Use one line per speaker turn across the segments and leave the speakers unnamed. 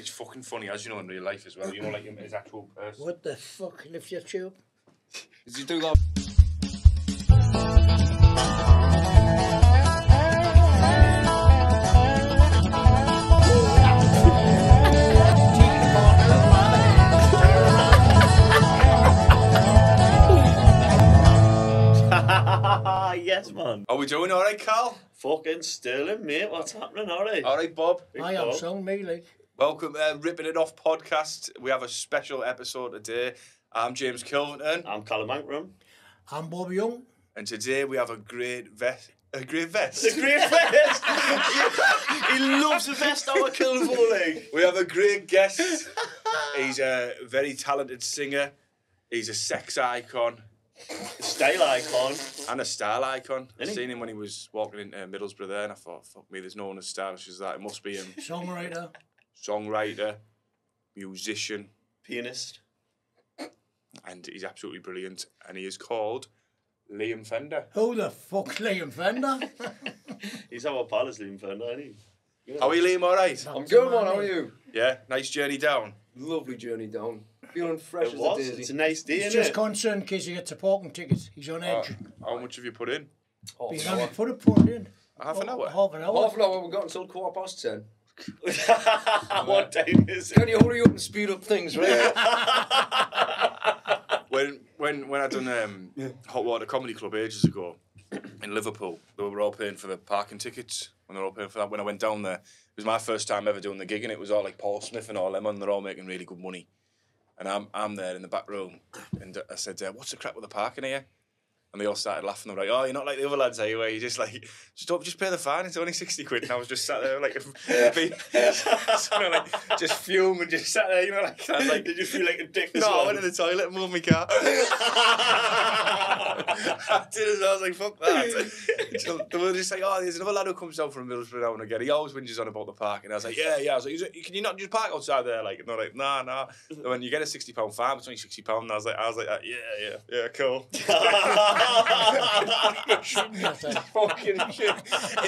It's fucking funny, as you know in real life as well. You know, like him- his actual person.
What the fuck? Lift your tube.
Did you do that?
yes, man.
Are we doing all right, Carl?
Fucking Sterling, mate. What's happening? All right.
All right, Bob.
Big
I am
Bob.
song me like.
Welcome, uh, ripping it off podcast. We have a special episode today. I'm James Kilverton,
I'm Callum Ankrum.
I'm Bob Young.
and today we have a great vest. A great vest.
A great vest. he loves the vest out of Kilvoling.
We have a great guest. He's a very talented singer. He's a sex icon A
Style icon.
and a style icon. I
Isn't
seen him when he was walking into Middlesbrough there, and I thought, fuck me, there's no one as stylish as that. It must be him.
Songwriter.
Songwriter, musician,
Pianist.
and he's absolutely brilliant. And he is called Liam Fender.
Who the fuck Liam Fender?
He's our pal, is Liam Fender, isn't he?
Are we Liam all right?
I'm good, man. How are you?
Yeah, nice journey down.
Lovely journey down. Feeling fresh
It
as
was.
a
It's a nice day,
He's
isn't
just
it?
concerned in case he gets a parking ticket. He's on
Uh,
edge.
how much have you put in?
Half
He's
an
on
hour.
put a put in.
Half an hour.
Half an hour.
Half an hour. We've got until quarter past ten.
what time is
Can you hurry up and speed up things, right?
When when when I done um, Hot Water Comedy Club ages ago in Liverpool, they were all paying for the parking tickets. When they were all paying for that, when I went down there, it was my first time ever doing the gig, and it was all like Paul Smith and all them, and they're all making really good money. And I'm I'm there in the back room, and I said, uh, "What's the crap with the parking here?" And they all started laughing. They're like, "Oh, you're not like the other lads, are you? Where you just like just don't just pay the fine. It's only sixty quid." And I was just sat there like, be, sort of like just fuming, and just sat there, you know, like like,
Did you feel like a dick
no, I went to the toilet and moved my car. I did as well. I was like, fuck that. So they were just like, oh, there's another lad who comes down from Middlesbrough now and again. He always whinges on about the park. And I was like, yeah, yeah. I was like, can you not just park outside there? Like, and they're like, nah, nah. And when you get a £60 fine, it's only £60. And I was like, I was like, yeah, yeah, yeah, cool. Fucking shit.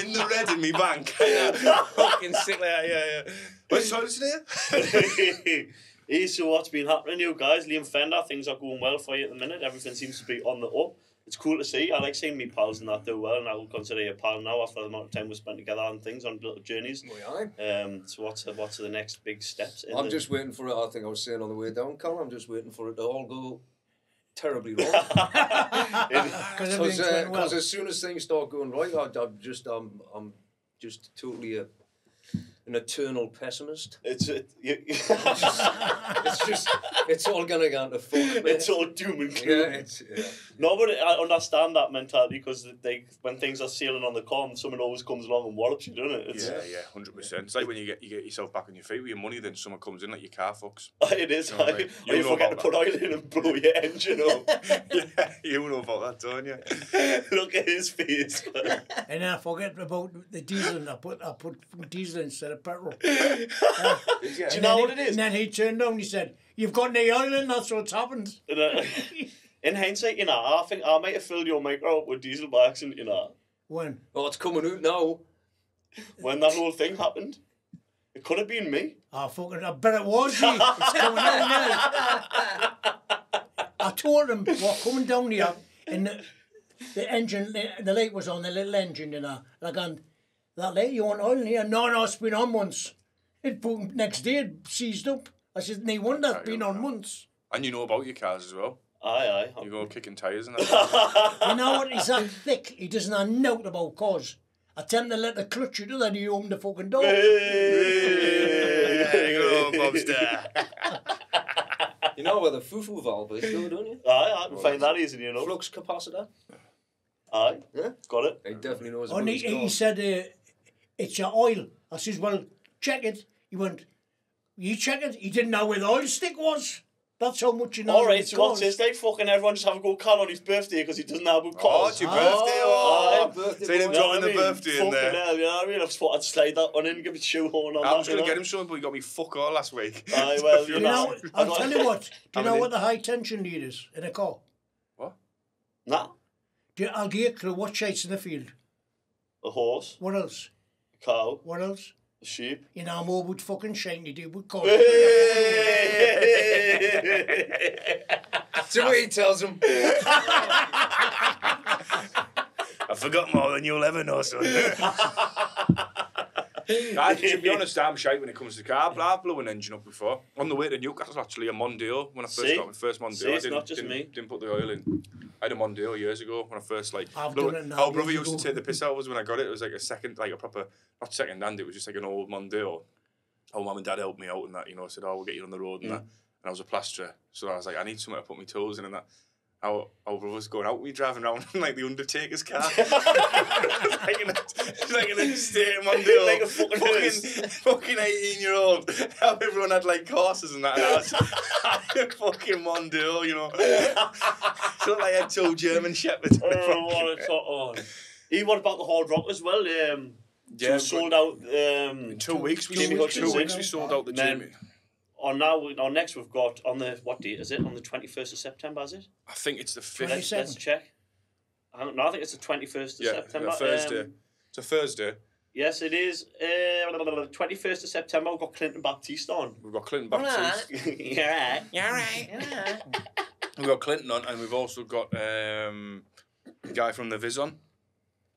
In the red in me bank. fucking sick like, yeah, yeah. Where's the toilet today?
Hey, so what's been happening, you guys? Liam Fender, things are going well for you at the minute. Everything seems to be on the up. It's cool to see. I like seeing me pals and that do well, and I will consider you a pal now after the amount of time we spent together on things, on little journeys. Um, so what's the, what's the next big steps? In
I'm
the-
just waiting for it. I think I was saying on the way down, Carl. I'm just waiting for it to all go terribly wrong.
Because everything's
Because uh,
went well.
as soon as things start going right, I, I'm just I'm I'm just totally a, an eternal pessimist.
It's it, you,
It's just it's all gonna go to fuck. mate.
it's all doom and gloom.
yeah, it's yeah.
No, but I understand that mentality because they when things are sailing on the calm, someone always comes along and wallops you, doesn't it? It's,
Yeah, yeah, hundred percent. It's like when you get you get yourself back on your feet with your money, then someone comes in like your car fucks.
It is.
You know,
like,
like,
or you
you
forget to
about
put oil in and blow your engine up.
yeah, you know about that, don't you?
Look at his face.
And then I forget about the diesel. I put I put diesel instead of petrol.
Do you know what it is?
And then he turned down and he said, You've got the oil in, that's what's happened.
And, uh, In hindsight, you know, I think I might have filled your micro up with diesel by accident, you know,
When?
Oh, it's coming out now.
when that whole thing happened. It could have been me.
I fucking, I bet it was you. It's coming down now. I told him, we're coming down here, and the, the engine, the, the light was on, the little engine, you know. Like, on that light, you want oil in here? No, no, it's been on once. It put, next day, it seized up. I said, no wonder it's been on once.
And you know about your cars as well.
Aye, aye.
You go kicking tyres and that.
You know what? He's that thick. He doesn't know nothing about cars. I tell him to let the clutch you do that, he opened the fucking door.
there you go, Bob's there.
You know where the fufu valve is, though, don't you?
Aye, I can find that easily enough.
Flux capacitor.
Aye,
Yeah.
got it.
He definitely knows
And
about
he, he said, uh, it's your oil. I says, well, check it. He went, you check it? He didn't know where the oil stick was. That's how much you know.
All right,
about
so what's
cars.
this? Like fucking everyone just have a go Carl on his birthday because he doesn't know about
Oh,
cars.
it's your birthday.
Oh,
Oh, oh.
birthday
Seen him
boy.
You know
join
what
the
I mean?
birthday in
Fucking
there.
hell, you know what I mean? I just thought I'd slide that one in, give it shoehorn on
I
that.
was going to
know?
get him something, but he got me fuck all last week.
Aye, well,
Do
you
you know,
know-
I'll tell you what. Do you know what the high tension lead is in a car?
What?
Nah,
Do you, I'll give you a clue. What shapes in the field?
a horse,
What else?
A cow,
What else?
Sheep.
You know, more would fucking shiny do would call.
See what he tells him.
I forgot more than you'll ever know, son. I, to be honest, I'm shy when it comes to car. But I've blew an engine up before. On the way to Newcastle, actually, a Mondeo. When I first
See?
got my first Mondeo,
See,
I didn't,
not just
didn't,
me.
didn't put the oil in. I had a Mondeo years ago when I first like.
I've
blew
done it now,
Our brother used to take the piss out of us when I got it. It was like a second, like a proper, not second hand. It was just like an old Mondeo. Oh, mum and dad helped me out and that. You know, I said, "Oh, we'll get you on the road and
Mm.
that." And I was a plasterer, so I was like, "I need somewhere to put my toes in and that." Our, our brother's going out, we driving around in like the Undertaker's car. like an, like an estate Mondeo.
Like a fucking hearse.
fucking 18 year old. How everyone had like horses and that. And I was fucking Mondeo, you know. so like I had two German shepherds.
oh, what a top on. He, what about the Hard Rock as well? Um,
Yeah,
yeah, sold out. Um,
In two weeks, we,
Jamie
two
Hutchinson.
weeks we sold out the
Man.
Jamie.
on now, on next we've got on the what date is it? On the twenty first of September, is it?
I think it's the fifth.
Let's, let's check. I don't know. I think it's the twenty first of
Yeah,
September.
a Thursday.
Um,
It's a Thursday.
yes, it is. uh, Twenty first of September. We've got Clinton Baptiste on.
We've got Clinton Baptiste.
yeah.
Yeah, right. We've got Clinton on, and we've also got um, a guy from the Viz on,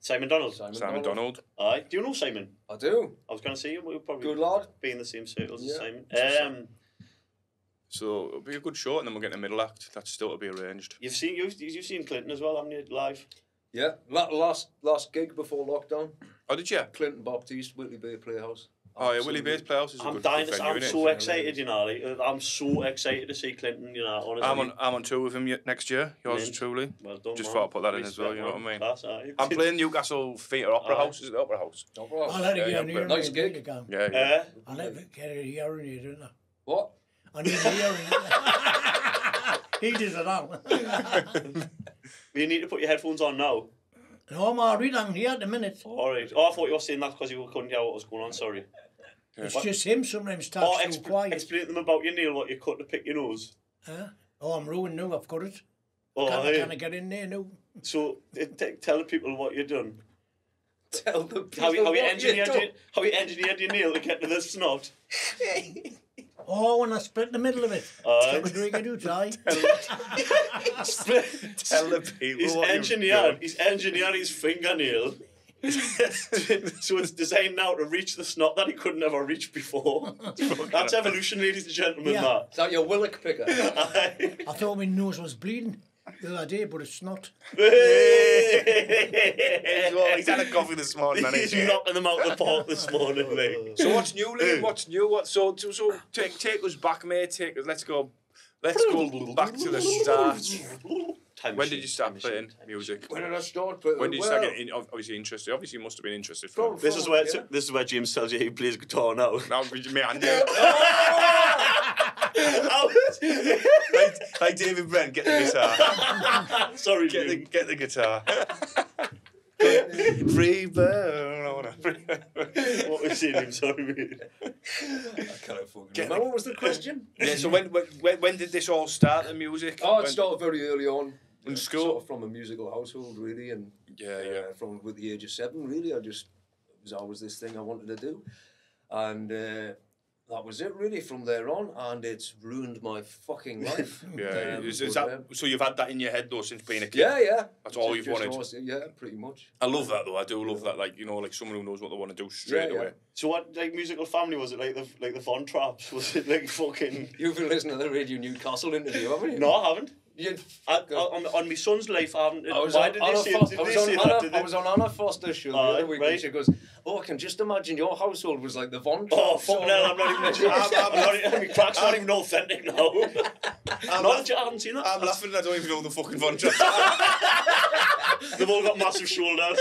Simon Donald.
Simon,
Simon Donald.
Aye. Do you know Simon?
I do.
I was going to see him. We'll probably
Good lad.
be in the same circles as
Yeah.
Simon. Um,
So it'll be a good show, and then we'll get a middle act. That's still to be arranged.
you've seen you've, you've seen Clinton as well, haven't you? Live.
Yeah. La- last last gig before lockdown.
Oh, did you?
Clinton Baptiste, Whitley Bay Playhouse.
Oh, yeah, Whitley
Absolutely.
Bay's Playhouse is a
I'm
good,
dying.
venue,
I'm
innit?
so excited, you know. Like, uh, I'm so excited to see Clinton. You know, honestly.
I'm on, I'm on tour with him next year. Yours
Mint.
truly.
Well done,
Just
man.
thought I'd put that in as well, you know what I mean?
Class,
I'm playing Newcastle Theatre Opera House. Is it Opera House?
No problem.
I let it
Yeah,
get
yeah,
nice gig.
there you go.
Yeah, yeah.
Uh,
I let it get it here and here, didn't I?
What?
I need a hearing. he did it all.
you need to put your headphones on now.
no, I'm all right. I'm here at the minute.
All right. Oh, I thought you were saying that because you couldn't hear what was going on. Sorry.
It's
what?
just him sometimes talks oh,
too
quiet.
Explain to them about your nail, what you cut to pick your nose.
Huh? Oh, I'm ruined now, I've got it.
Oh,
can,
hey.
can I get in there now?
So tell the people what you've done.
Tell them
how, how, you engineered you, how you engineered your nail to get to the snot.
Oh, when I split the middle of it.
Uh,
what do you do, Ty?
Tell the people
he's
what
engineered, you've
done.
He's engineered his fingernail. so it's designed now to reach the snot that he could never reach before. That's evolution, ladies and gentlemen.
Yeah.
Is that your Willock picker?
That.
I thought my nose was bleeding the other day, but it's not.
Well, he's had a coffee this morning. hasn't
He's
he?
knocking them out of the park this morning, mate.
So what's new, Liam? What's new? What? So, so, so take take us back, mate. Take us. Let's go. Let's go back to the start.
Time
When
machine,
did you start
time machine,
playing
time
music?
when did I start? But,
When did you
well,
start getting in, obviously interested? Obviously, you must have been interested from.
From-
This is where
Yeah.
this is where James tells you he plays guitar now.
Now, me and you.
I
Like, like David Brent, get the guitar.
Sorry,
Get the get the guitar. Free bird. I wanna-
What was your name? Sorry, mate.
I can't fucking
Get
remember. What was the question?
Yeah. So when, when when did this all start? The music?
Oh, it
When-
started very early on.
In
uh,
school?
Sort of from a musical household, really, and
Yeah, yeah.
uh, from with the age of seven, really, I just it was always this thing I wanted to do, and uh, that was it, really. From there on, and it's ruined my fucking life.
Yeah.
Um,
is, is that
um,
so? You've had that in your head though since being a kid.
yeah, yeah.
That's all
Just-
you've
just
wanted?
always- yeah, pretty much.
I love that though. I do love that. Like you know, like someone who knows what they want to do straight
Yeah, yeah.
away.
So what like musical family was it like the like the Von Trapps? Was it like fucking?
You've been listening to the Radio Newcastle interview, haven't you?
No, I haven't.
You,
I, I, on, on my son's life, I haven't.
I was
why
on
did
Anna
they say,
Fos-
did
I
they
was
say
on
that?
Anna, I was on Anna Foster's show the other week,
right.
and she goes, "Oh, I can just imagine your household was like the Von."
Oh,
Trapp
fucking
song."
hell, I'm not even. I'm, I'm not even. My crack's not even authentic now. not that you haven't seen that.
I'm laughing. I don't even know the fucking Von
They've all got massive shoulders.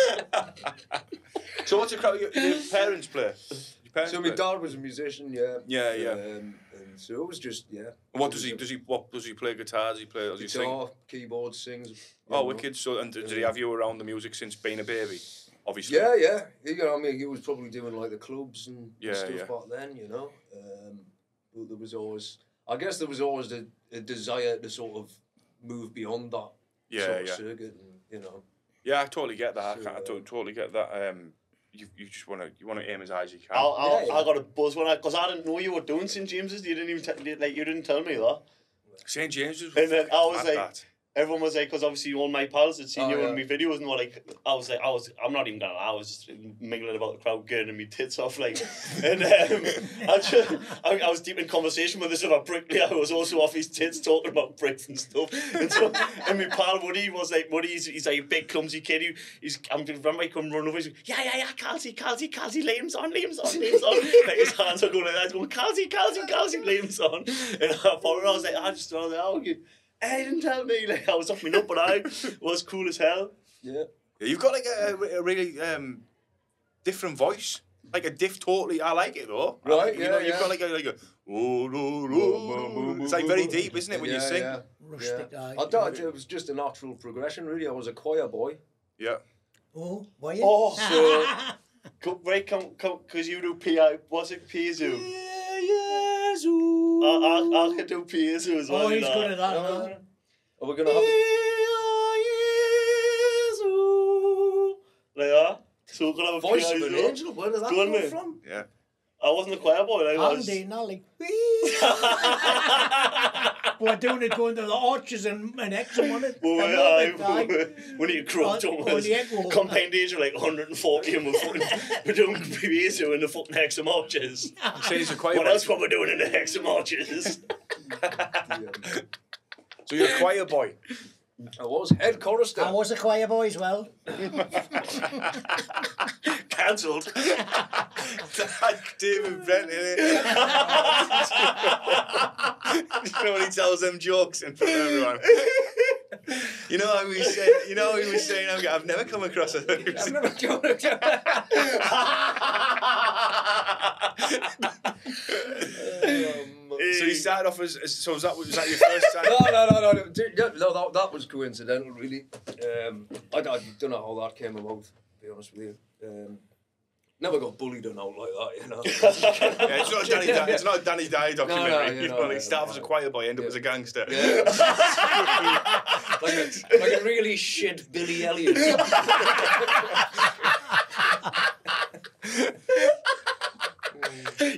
so what's your crowd? Your, your parents play. Your parents
So my
play?
dad was a musician, yeah.
Yeah, yeah.
Um, and so it was just yeah.
What does he? Does he? What does he play? Guitar? Does he play? Does he sing?
Guitar, keyboard, sings.
Oh,
know.
wicked. So, and did he have you around the music since being a baby? Obviously.
Yeah, yeah. He, you know, I mean, he was probably doing like the clubs and,
Yeah,
stuff
yeah.
back then, you know. Um, but there was always, I guess, there was always a, a desire to sort of move beyond that
Yeah,
sort of
yeah.
circuit, and you know.
Yeah, I totally get that. I,
So,
I
uh,
to- totally get that. Um, you, you just want to you want to aim as high as you can.
I, I,
Yeah, yeah.
I got a buzz when I because I didn't know you were doing St James's. You didn't even t- like you didn't tell me that.
St James's.
And then I was like-
that.
Everyone was like, because obviously all my pals had seen
Oh,
you
yeah.
in my videos and were like, I was like, I was, I'm not even gonna lie, I was just mingling about the crowd, getting me tits off, like, and um, I, just, I, I was deep in conversation with this other bricklayer I was also off his tits talking about bricks and stuff, and so, and my pal Woody was like, Woody, he's, he's like a big clumsy kid, he, he's, I remember he come running over, he's like, yeah, yeah, yeah, Calcy, Calcy, Calcy, Liam's on, Liam's on, Liam's on, like his hands are going like that, he's going, Calcy, Calcy, Calcy, Liam's on, and I followed, I was like, I just, I was like, oh, you, Hey, didn't tell me. Like I was off my up, but I was cool as hell.
Yeah.
Yeah, you've got like a, a really um, different voice, like a diff. Totally, I like it though.
Right,
like- you
yeah,
know, you've got like a like a. Oh, no, no. It's like very deep, isn't it, when you sing?
Yeah.
Rustic
yeah.
eye.
I thought it was just a natural progression, really. I was a choir boy.
Yeah.
Oh, were you?
Oh, so go, right, come, come, because you do PI. was it, Pie Jesu? I, I, I can do Pie Jesu as well.
oh, he's good at that.
No,
huh?
no, no. Are we going to have
Like that. So we're gonna have a
voice of an angel? Where did that
Go
come from?
Yeah.
I wasn't a choir boy. Like, I was...
Andy, Nolly. We're doing it going to the arches and, and Hexham on it.
Well,
And
I,
love it, aye.
we need to crop
On-
on
on the echo.
Campaign days are like 140 and we're, fucking, we're doing Pie Jesu in the fucking Hexham Arches.
Say he's a choir
What
boy.
else were we're doing in the Hexham Arches?
So you're a choir boy.
I was head chorister.
I was a choir boy as well.
Cancelled.
Like David Brent, innit? you know when he tells them jokes in front of everyone. You know how he was saying, you know how he was saying, I've never come across a
I've never joined
So you started off as, as so was that was that your first time?
no, no, no, no, no, no that, that was coincidental, really. Um, I, I don't know how that came about, to be honest with you. Um, never got bullied or out like that, you know.
Yeah, it's not a Danny. It's not a Danny Dyer documentary.
no,
you
you
know,
know,
like
yeah,
start as a choir boy, end up as a gangster.
like, a, like a really shit Billy Elliot.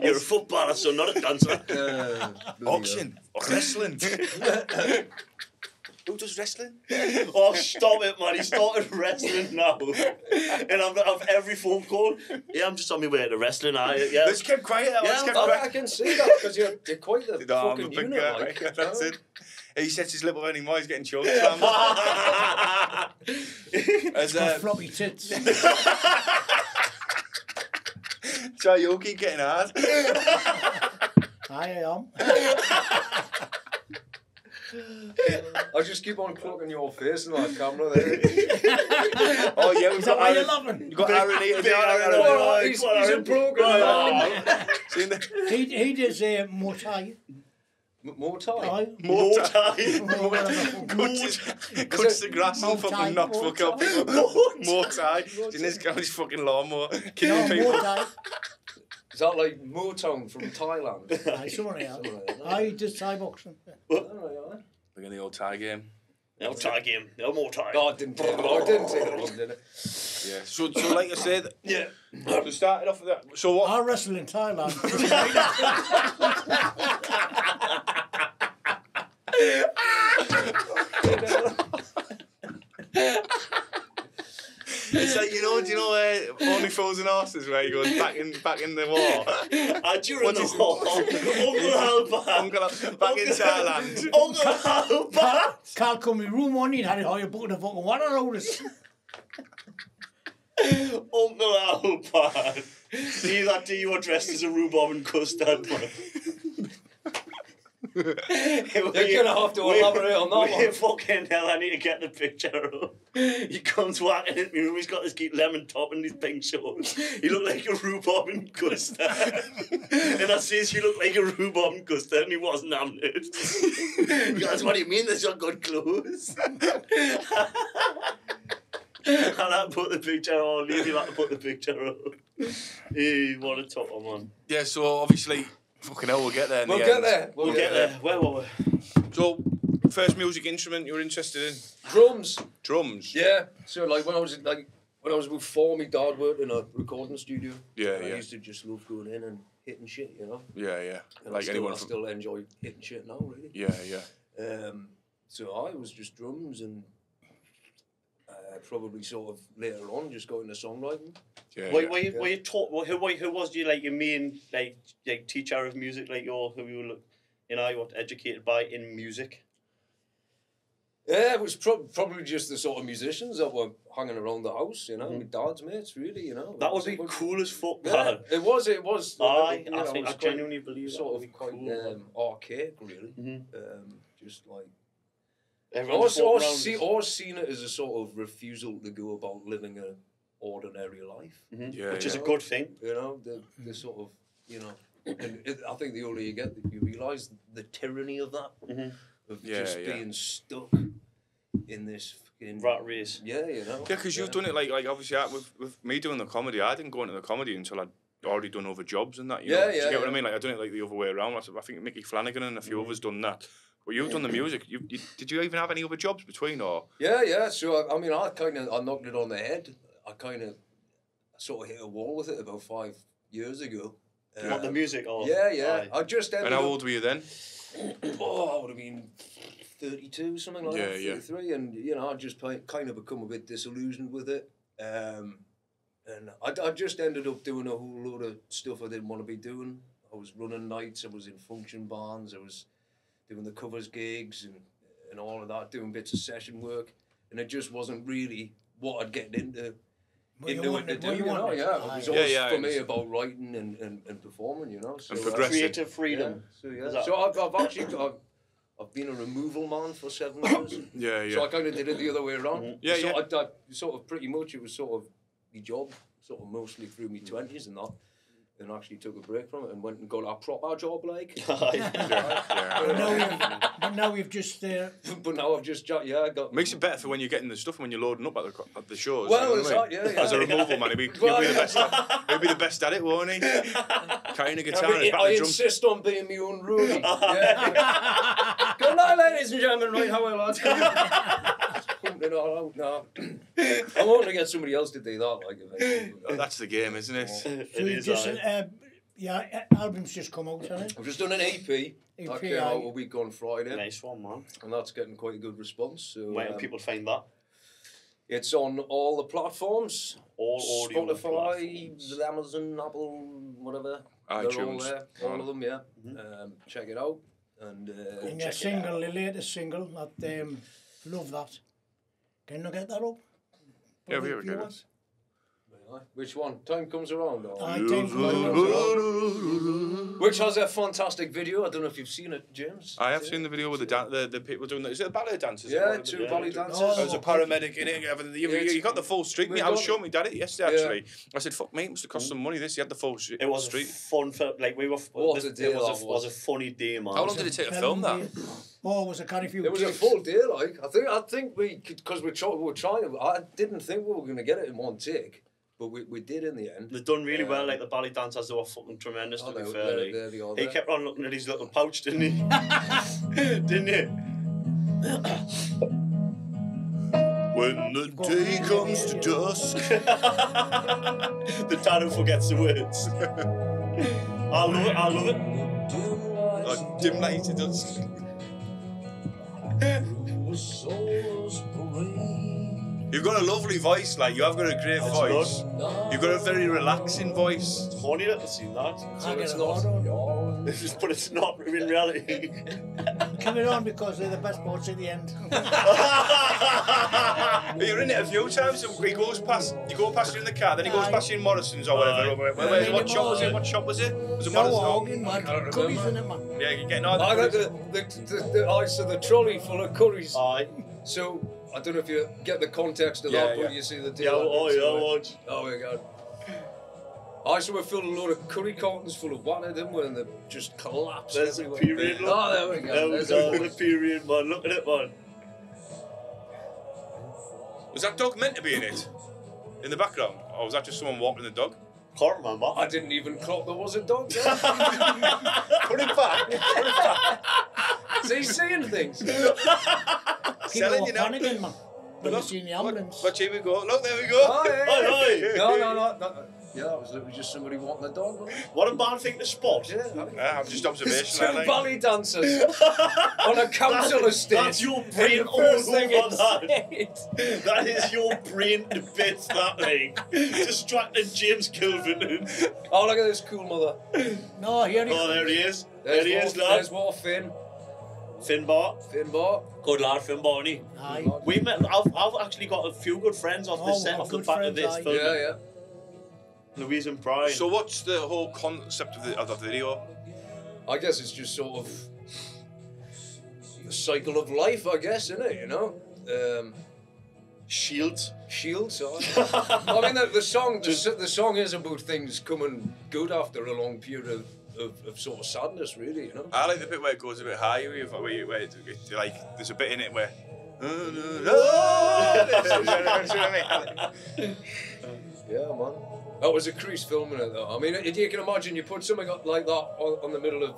You're a footballer, so not a dancer.
Uh,
Auction, wrestling. Who does wrestling?
Oh, stop it, man. He started wrestling now. And I'm, I've every phone call. Yeah, I'm just on my way to wrestling. I, yeah.
Let's keep quiet. Let's
Yeah,
keep
I, I can see that because you're, you're quite the
No, I'm a
fucking
big
unit.
guy.
like.
That's it. He sets his lip up anymore. He's getting choked. Sam. As
Got
uh,
floppy tits.
Try you'll keep getting hard.
I am.
I just keep on plugging your face in that camera there.
Oh yeah, we've
Is that
got
why you're
Aaron.
laughing?
You've got Aaron here.
Big Aaron,
Aaron.
oh,
he's,
come on,
he's a
Aaron.
program.
Oh.
Seen the-
He, he does uh, Muay Thai.
M- More time.
Aye.
More
More
time.
time.
Or whatever.
Cuts, cuts the grass off
and
fucking
Thai,
knocks
Muay
fuck up More time. In this guy, his fucking lawnmower.
No,
Killing people.
Muay Thai.
Is that like Motown from Thailand?
Aye, someone else.
Something like that.
I did Thai boxing.
Alright, alright.
Look at the old tie game.
No tie game. No more time.
God, it didn't take. It didn't take long, did it?
Yeah. So, so like I said,
Yeah.
so started off with that. So what?
I wrestled in Thailand.
It's like you know, do you know where only fools and horses where he goes back in back in the war.
Uh, during
What
the war, Uncle Albert.
Uncle, back in Thailand.
Uncle Albert.
Carl come in room one, he had it, oh, you booked a fucking water notice.
Uncle Albert. See that day you were dressed as a rhubarb and custard, man. You're
You're gonna have to elaborate on that one.
Fucking hell, I need to get the picture up. He comes walking in my room, he's got this geek lemon top and these pink shorts. He looked like a rhubarb and custard. and I says, you look like a rhubarb and custard, and he wasn't having it. He goes, what do you mean there's not good clothes? and I put the picture on, Lady like to put the picture up. Hey, what a top one.
Yeah. So obviously, fucking hell, we'll get there. In
We'll
the
get
end.
there. We'll,
We'll get there. Where were we?
So, first music instrument you were interested in?
Drums.
Drums.
Yeah. So like when I was like when I was about four, my dad worked in a recording studio.
Yeah,
and I used to just love going in and hitting shit, you know.
Yeah, yeah.
And
like
I still,
anyone
I
from.
still enjoy hitting shit now, really.
Yeah, yeah.
Um, so I was just drums and uh, probably sort of later on just got into songwriting.
Yeah,
Were,
yeah.
were you,
Yeah.
were you taught? Who, who, who was you like your main like like teacher of music? Like your who you look, you know, you were educated by in music.
Yeah, it was prob probably just the sort of musicians that were hanging around the house, you know,
Mhm.
my dad's mates, really, you know.
That would be
was-
cool as fuck, man.
Yeah, it was, it was.
Aye,
you know,
I
it
think
was
I genuinely believe that
sort of
be
quite
cool.
um, archaic, really.
Mhm.
Um, just like
Everyone
or, or, see, or seen it as a sort of refusal to go about living an ordinary life.
Mhm.
Yeah,
which is a good thing.
You know, the the sort of you know, and it, I think the older you get, you realise the tyranny of that,
Mhm.
of
Yeah,
just
yeah.
being stuck in this fucking
Rat race.
Yeah, you know.
Yeah, because you've done it like like obviously I, with with me doing the comedy, I didn't go into the comedy until I'd already done other jobs and that. You
Yeah,
know? Do
yeah,
you get what I mean? Like I done it like the other way around. I think Micky Flanagan and a few others done that. But you've done the music. You, you did you even have any other jobs between or?
Yeah, yeah. So I, I mean, I kind of I knocked it on the head. I kind of sort of hit a wall with it about five years ago.
What the
Um,
music or
Yeah, yeah.
Aye.
I just ended
And how
up-
old were you then?
oh, I would have been 32, something like
Yeah,
that,
yeah.
33. And, you know, I just kind of become a bit disillusioned with it. Um, and I, I just ended up doing a whole load of stuff I didn't want to be doing. I was running nights, I was in function bands, I was doing the covers gigs and, and all of that, doing bits of session work. And it just wasn't really what I'd get into
What you
into it to do,
what
you
you
know, yeah. It was
Yeah,
always
yeah, I
for me about writing and, and, and performing, you know. So,
And
uh,
progressing.
creative freedom.
yeah, so yeah. So I've, I've actually got, I've been a removal man for seven years.
Yeah, yeah.
So I kind of did it the other way around.
Mhm.
Yeah,
so
yeah.
I, I, sort of pretty much it was sort of my job, sort of mostly through my twenties and that. Then actually took a break from it and went and got a proper job like.
Aye.
yeah,
But now you've, but now you've just uh,
but now I've just jo- yeah I got.
Makes it better for when you're getting the stuff and when you're loading up at the at the shows.
Well,
you know
it's
what
like, yeah, yeah.
As a removal man, he'll be,
Well,
be the
yeah.
best. At, he'll be the best at it, won't he? Carrying a guitar and
mean,
back
I insist on being my own roadie. yeah. Good night, ladies and gentlemen. Right, how are lads? Pumping all out now. I want to get somebody else to do that, like eventually.
Oh, That's the game, isn't it?
so
it
you
is.
just uh, yeah, uh, album's just come out, hasn't it?
I've just done an EP. that
EP,
came out
aye.
a week on Friday,
Nice one, man.
and that's getting quite a good response. So
Where can
um,
people find that?
it's on all the platforms:
All audio
Spotify,
platforms.
Amazon, Apple, whatever. They're all
iTunes.
there, all of them. Yeah.
Mhm.
Um, check it out and uh,
And your single,
out.
the latest single, that um, love that. Can you get that up?
Yeah, we were good.
Want.
Which one? Time comes around. Or?
Aye, time.
Which has a fantastic video. I don't know if you've seen it, James.
I have seen the video with the dan- the, the people doing that. Is it the ballet dancers?
Yeah, two
yeah,
ballet dancers.
Oh,
There's a paramedic in it. everything. You, you, you got the full street.
We
mate. I was showing my dad it yesterday.
Yeah.
Actually, I said, "Fuck, mate, it must have cost some money." This, he had the full street.
It was
street.
fun film. Like we were.
What
this,
a day
it was,
that
a,
was.
was a funny day, man.
How long did it take to film that?
Oh, it was a carry few
It was a full day, like I think. I think we because we're, try, we were trying. I didn't think we were going to get it in one take, but we, we did in the end.
They've done really well.
Um,
Like the ballet dancers, they were fucking tremendous.
Oh,
to be
there-
fair,
there-
like.
they are
he kept on looking at his little pouch, didn't he? didn't he?
When the day comes to dusk.
the dad who forgets the words. I love it. I love it.
Dim light to dusk. You've got a lovely voice, like you have got a great
It's
voice. You've got a very relaxing voice.
It's horny little scene that.
I get
it's
it
not-
but it's not in reality.
Come it on because they're the best parts at the end.
You're in it a few times. So he goes past. You go past you in the car, then he goes past you in Morrison's or whatever.
Aye.
Where, where, where, what shop was it? What shop was it? Was it
No
Morrison's?
walking, man.
I don't
Curry's in it, man.
Yeah, you're getting all
I got
the.
the the, the, the ice of the trolley full of curries.
Aye.
So I don't know if you get the context of
Yeah,
that,
yeah.
but you see the
Yeah,
deal.
oh yeah, watch.
Oh my god. I so we filled a load of curry cartons full of water, didn't we? And they just collapsed.
There's a period look.
Oh, there we go.
There we
There's
go,
a-
the period, man. Look at it, man.
Was that dog meant to be in it? In the background? Or was that just someone walking the dog?
Can't remember.
I didn't even clock there was a dog there.
Put it back. Put it back.
See, seeing things.
Selling
on
you now.
panicking, man. when they seen the ambulance.
Watch, here we go. Look, there we go.
Oh, yeah,
Oi,
yeah.
oi.
No, no, no, no. Yeah, that was literally just somebody wanting a dog.
What a bad thing to spot.
Yeah.
Ah, I'm just
There's two
I like.
ballet dancers on a council
That's-
estate.
that's your brain
the first
all
thing
over
it said-
That is your brain to bits, that like. Distracted James Kilvin.
Oh, look at this cool mother.
No, here he
Oh, there he is.
There's
There he is,
more,
lad.
There's more Finn.
Finbar.
Finn Bar.
Good lad, Finbar, isn't he?
Aye.
We met. I've, I've actually got a few good friends off
Oh,
this set,
what
off the
good
back of this
aye.
film.
Yeah, yeah.
Louise and Brian.
So what's the whole concept of the, of the video?
I guess it's just sort of the cycle of life, I guess, isn't it? You know? Um,
Shields.
Shields. I I mean, the, the song, the, s- the song is about things coming good after a long period of, of, of sort of sadness, really. You know?
I like the bit where it goes a bit higher, where, you- where, you- where it, it, like there's a bit in it where.
Yeah, man. That was a crease filming it, though. I mean, if you can imagine, you put something like that on, on the middle of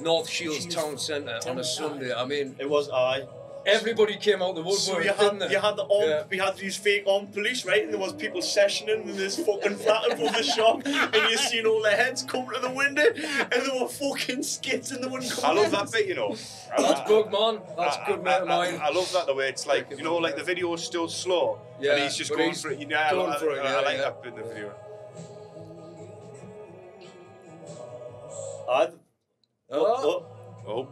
North Shields
Shields
Town Centre on a Sunday. I mean,
It was I.
everybody came out the woodwork,
So you
didn't
had,
they?
you had the armed,
Yeah.
we had these fake armed police, right? And there was people sessioning in this fucking flat above the shop, and you seen all their heads come to the window, and there were fucking skits, and they wouldn't come
I love that bit, you know.
That's good, man. That's
I-
good,
I,
mate of
I,
mine.
I love that the way it's like you know, like the video is still slow,
Yeah,
and he's just going
he's
for it. You know, I,
going for it,
I,
yeah,
I like
yeah.
that bit in the video.
I,
Oh.
Oh,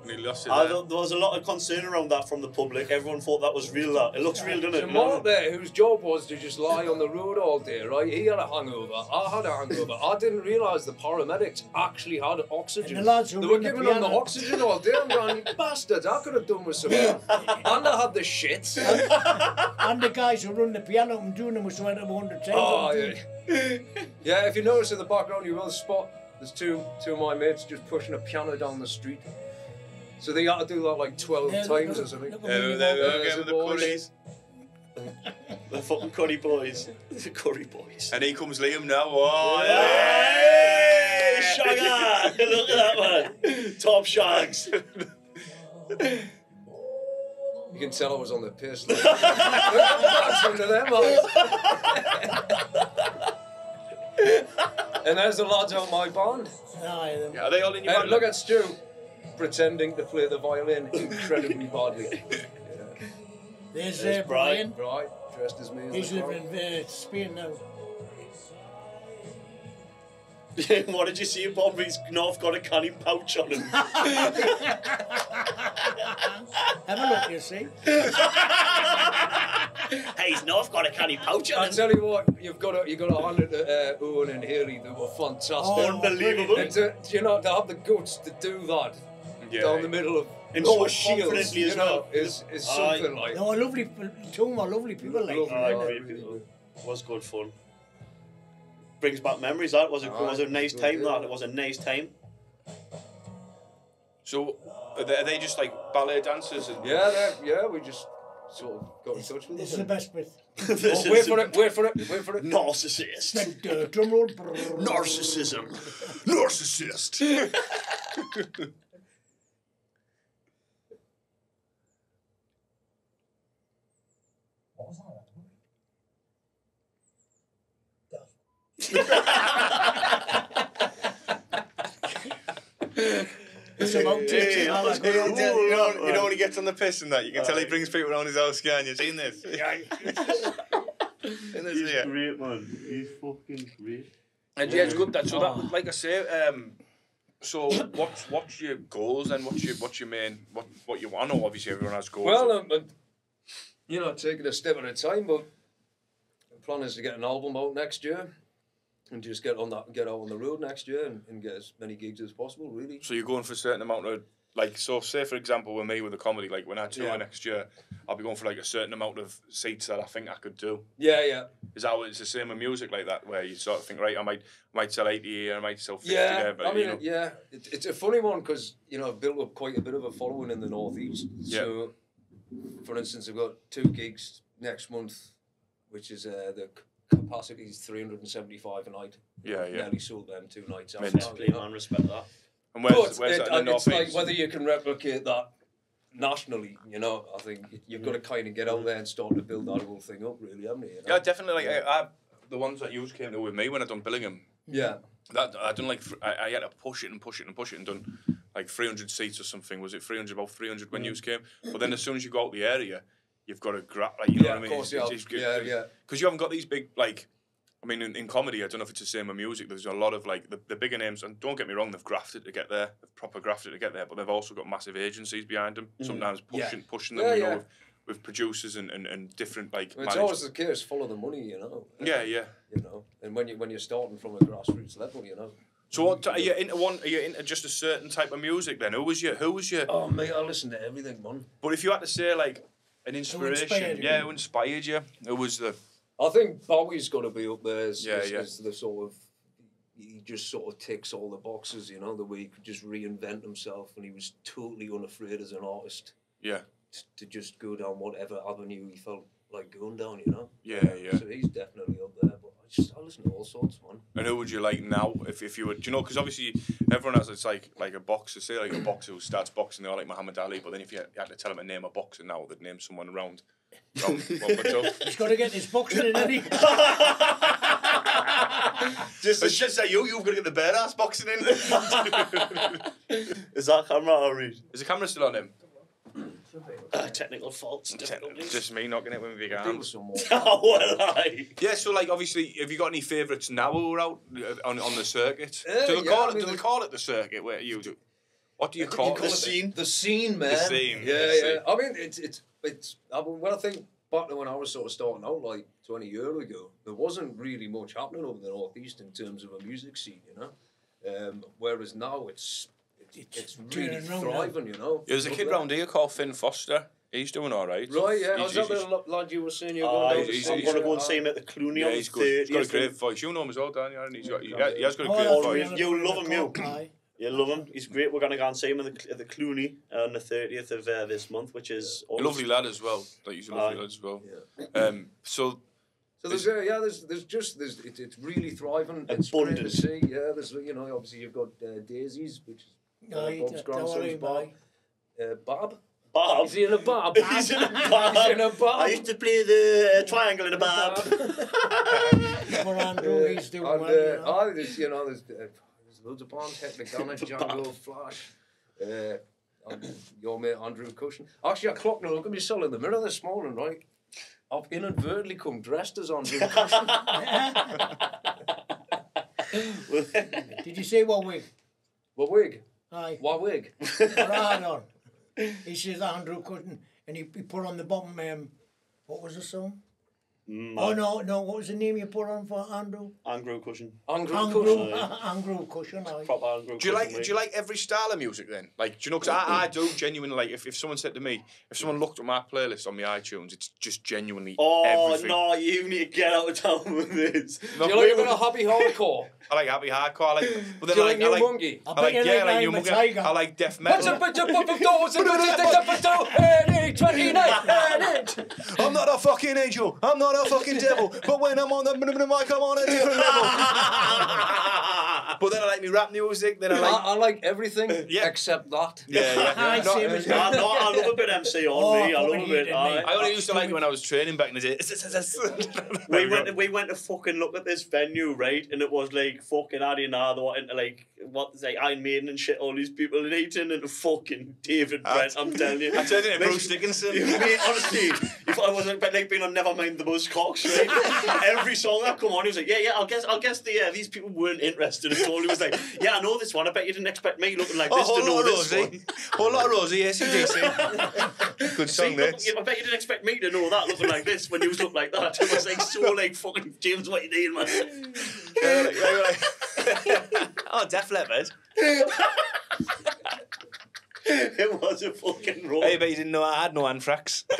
nearly lost it.
I,
there.
there was a lot of concern around that from the public. Everyone thought that was real. That it looks real, doesn't it?
Mark there, whose job was to just lie on the road all day, right? He had a hangover. I had a hangover. I didn't realise the paramedics actually had oxygen.
And the lads who
they were
run the
giving them the oxygen all day. I'm going, bastards, I could have done with some more. and I had the shit.
and the guys who run the piano and doing them was went up 100 times.
Oh, yeah. yeah, if you notice in the background, you will spot there's two two of my mates just pushing a piano down the street. So they had to do that like 12
Yeah,
times
look-
or something.
look
There,
at
we- go
the
with the curries.
The fucking curry boys. The curry boys.
And here comes Liam now. Oh,
Hey, Shagger! Look at that man. Top shags.
You can tell I was on the piss. Like. That's under them eyes. and there's the lads on my bond.
Aye, them.
Are they all in your
And
band?
look at Stu pretending to play the violin incredibly badly.
There's,
There's
uh, Brian.
Right, dressed as me. as
He's
the clown.
living in uh, Spain now.
what did you see, Bob? He's North got a canny pouch on him.
Have a look, you see.
hey, he's North got a canny pouch
I
on him.
tell you what, you've got to you got to hand it to uh, Owen and Haley. They were fantastic.
Oh,
Unbelievable.
And to, you know, to have the guts to do that
Yeah.
down the middle of
And
North
so
Shields,
confidently
you
as
know,
well.
is, is
Aye.
something like.
No, lovely, pe- two more lovely people like
Lovely.
Aye,
Oh,
great people.
good.
Was good fun. Brings back memories. That was a
Aye,
was a nice
good
time.
deal.
That it was a nice time.
So, are they, are they just like ballet dancers? And,
Yeah, they're- yeah, we just sort of got in touch with
This is the best bit.
Oh, wait for it, wait for it, wait for it.
Narcissist.
Then, uh, drum roll.
Narcissism.
Narcissist.
It's about tits
Hey,
and all
that
that.
was
good.
you, know, you know when he gets on the piss and that, you can tell he brings people around his house. Can you seen this? Yeah.
He's great, man. He's fucking great.
And yeah, it's good. That so
Oh.
that, like I say, um, so what's what's your goals and what's your what's your main what what you want? I know obviously everyone has goals.
Well, um, um, you know, taking a step at a time, but the plan is to get an album out next year and just get on that, get out on the road next year and, and get as many gigs as possible, really.
so you're going for a certain amount of like so. Say for example, with me with the comedy, like when I tour
Yeah.
next year, I'll be going for like a certain amount of seats that I think I could do.
Yeah, yeah.
Is that what it's the same with music like that, where you sort of think, right, I might I might sell eighty here, I might sell fifty
Yeah,
there, but
I mean,
you know,
yeah, it, it's a funny one because you know I've built up quite a bit of a following in the northeast.
Yeah.
So, for instance, I've got two gigs next month, which is uh, the capacity is three hundred and seventy-five a night.
yeah, yeah.
Nearly sold them two nights.
Mint.
after,
Play,
you know.
man. Respect that.
And where's
But
where's
it-
that in the
it's like whether you can replicate that nationally, you know, I think you've got to kind of get out there and start to build that whole thing up, really, haven't you? you know?
Yeah, definitely. Like I, I, the ones that you came to with me when I done Billingham,
Yeah.
that I done like I, I had to push it and push it and push it and done like 300 seats or something. Was it 300? About 300 when you came. But then as soon as you go out the area, you've got to grab like you know
Yeah,
what I
of
mean.
course, yeah. Yeah, yeah.
Because you haven't got these big like. I mean, in, in comedy, I don't know if it's the same with music. There's a lot of like the, the bigger names, and don't get me wrong, they've grafted to get there, they've proper grafted to get there, but they've also got massive agencies behind them. Mm, sometimes
Yeah.
pushing pushing them,
Yeah,
you know, with, with producers and, and, and different like.
Well, it's always the case, follow the money, you know.
yeah, yeah.
You know, and when you when you're starting from a grassroots level, you know.
So what are you into one? Are you into just a certain type of music then? Who was your Who was your?
Oh mate, I listen to everything, man.
But if you had to say like an inspiration,
inspired you?
yeah, who inspired you? Who was the?
I think Bowie's got to be up there as,
Yeah,
as,
yeah.
as the sort of he just sort of ticks all the boxes, you know, the way he could just reinvent himself and he was totally unafraid as an artist
Yeah,
t- to just go down whatever avenue he felt like going down, you know.
yeah, yeah.
So he's definitely up there, but I just I listen to all sorts, man.
And who would you like now? If, if you were, do you know? Because obviously everyone has it's like like a boxer. Say like a boxer who starts boxing, they all like Muhammad Ali. But then if you had, you had to tell them a name a boxer now, they'd name someone around. around what would you?
He's got to get his boxing in, any.
Just, it's just that you, you've got to get the bare ass boxing in.
Is that camera or read?
Is the camera still on him?
Uh, technical faults, difficulties.
Just me knocking it with my big
Do
arms.
some more.
oh, well, I.
Yeah, so like obviously, have you got any favourites now who are out uh, on, on the circuit?
Uh,
do they
yeah,
call
I
it? Do they
the-
call it the circuit? Where you do? What do you call,
call
it?
it the- scene? The scene, man.
The scene,
Yeah,
the
yeah.
scene.
I mean, it's it's it's. I mean, when I think back to when I was sort of starting out, like twenty years ago, there wasn't really much happening over the northeast in terms of a music scene, you know. Um, whereas now it's it, it's really
turning round now.
thriving, you know.
There's a kid round here called Finn Foster. He's doing all right.
Right, yeah.
He's,
was that
he's,
the lo- lad you were saying you're
Oh,
going down
he's-
to
I'm going to go and
Uh,
see him at the Cluny
yeah,
on
he's good. He's got a great voice. You know him as well, Dan. Yeah, and he's got, he,
Yeah.
he has got a
Oh,
great
that's
voice.
the
You
other
love him, you.
cock.
You love him. He's great. We're going to go and see him at the, at the Cluny on the 30th of uh, this month, which is
A lovely lad as well. Like he's a lovely
Aye.
lad as well.
Yeah.
Um, so
So there's uh, yeah, there's there's just there's it, it's really thriving. It's great to
Abundant.
see. Yeah, there's you know obviously you've got uh, Daisies, which is uh, Bob's
don't
grandson's Bob.
boy.
Uh, Bob.
Bob.
Is he in a Bob?
He's in a bar.
He's in a bar.
I used to play the uh, triangle in a bar.
For Andrew, he's doing
and,
well. you
uh,
know.
oh, there's you know there's, uh, there's loads of bands. Hector Gannet, Django Flash. Uh, your mate Andrew Cushin. Actually, I clocked now. Look at myself in the mirror this morning, right? I've inadvertently come dressed as Andrew Cushin.
Did you say what wig?
what wig?
Aye.
What wig?
right on. He says Andrew couldn't, and he, he put on the bottom. Um, what was the song? Oh no, no. What was the name you put on for Andrew?
Andrew Cushin.
Andrew
Andrew,
Cushin.
Andrew Cushin. Aye.
Proper Andrew
do you like
Cushin,
do you like every style of music then? Like do you know? Because I, I do genuinely like. If, if someone said to me, if someone looked at my playlist on my iTunes, it's just genuinely
Oh
everything.
no, you need to get out of town with this.
No,
Do you like a
wait,
bit of happy hardcore?
I like happy hardcore. I like, but then
Do you
I
like
like, I like,
Monkey?
I
I
bet
like
you
yeah, I like
like
New
I'm
Monkey.
tiger.
I like death
What's
metal.
up with your doors and what's it up and 29
I'm not a fucking angel. I'm not a fucking devil. But when I'm on the mic, I'm on a different level. but then I like me rap music. Then I
I,
like
I like everything
Yeah.
except that.
yeah, yeah.
Aye,
No,
same as
I, no, uh, I love a bit MC on
Oh,
me. I love
fucking
a bit.
hated
aye.
me.
I only used to like it when I was training back in the day.
We went, we went to fucking look at this venue, right? And it was like fucking Addy and I, they were into like, what, like Iron Maiden and shit, all these people, and he turned into fucking David Brent, I'm telling you.
I turned into
Mate,
Bruce Dickinson.
Mate, honestly, if I wasn't but like being on Nevermind the Buzzcocks, right? Every song that come on, he was like, yeah, yeah, I'll guess, I'll guess the uh, these people weren't interested at all. He was like, yeah, I know this one. I bet you didn't expect me looking like
Oh,
this to
whole
know
lot of
this
Rosie.
one.
Whole lot of Rosie, ACDC. Good
See,
song,
look,
this.
I bet you didn't expect me to know that looking like this when you look like that. It was like so like fucking James White Dean, man.
Yeah, like- they were like- oh, Def Leppard.
It was a fucking roll.
Hey, but you didn't know I had no anthrax.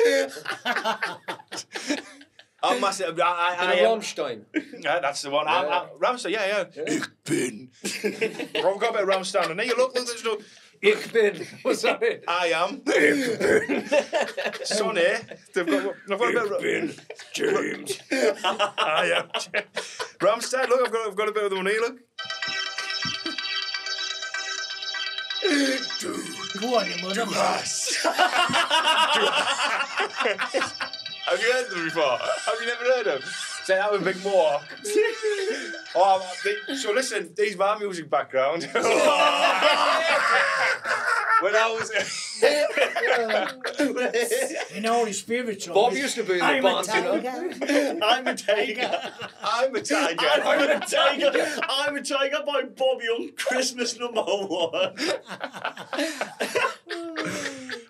I'm massive. I, I, I,
In a
am-
Rammstein.
Yeah, that's the one. I, I, Rammstein, yeah, yeah.
Yeah.
Ich bin. Bro, we've got a bit of Rammstein. And then you look, look, there's no.
Ich bin. Was that it?
I am. Sonny. They've got, I've got a bit of.
bin James.
I am. Rammstein, look, I've got, I've got a bit of the money, look.
Go on, you motherfucker.
Have you heard them before? Have you never heard them? Say that with Big Mohawk. oh, they, so listen, these are my music background. when I was,
You know his favourite song.
Bob used to be in the
I'm
band,
a
you know.
tiger.
I'm a tiger.
I'm a tiger.
I'm a tiger. I'm a tiger by Bob Young. Christmas number one.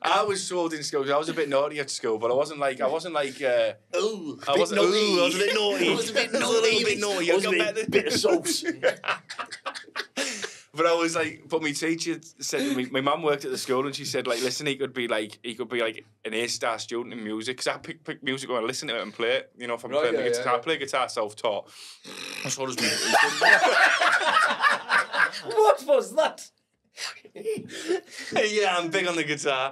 I was told in school 'cause I was a bit naughty at school, but I wasn't like I wasn't like uh,
Ooh,
I wasn't.
naughty.
Ooh, I was a bit naughty.
I was a bit
I was a little bit naughty.
I was a
got
bit,
better.
bit of sauce.
But I was like, but my teacher said to me, my mum worked at the school and she said, like, listen, he could be like, he could be like an A star student in music. Because I pick, pick music when I listen to it and play it. You know, if I'm
Right,
playing
yeah,
the guitar,
yeah,
I play guitar self taught. So does me.
What was that?
yeah, I'm big on the guitar.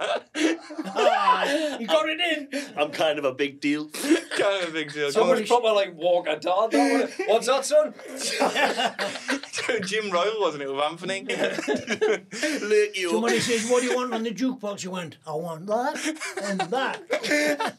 Ah, you got it in.
I'm kind of a big deal.
kind of a big deal.
That was proper like Walker Dad. That one. What's that, son?
Jim Royle, wasn't it, with Anthony?
Look you.
Somebody says, what do you want on the jukebox? You went, I want that and that.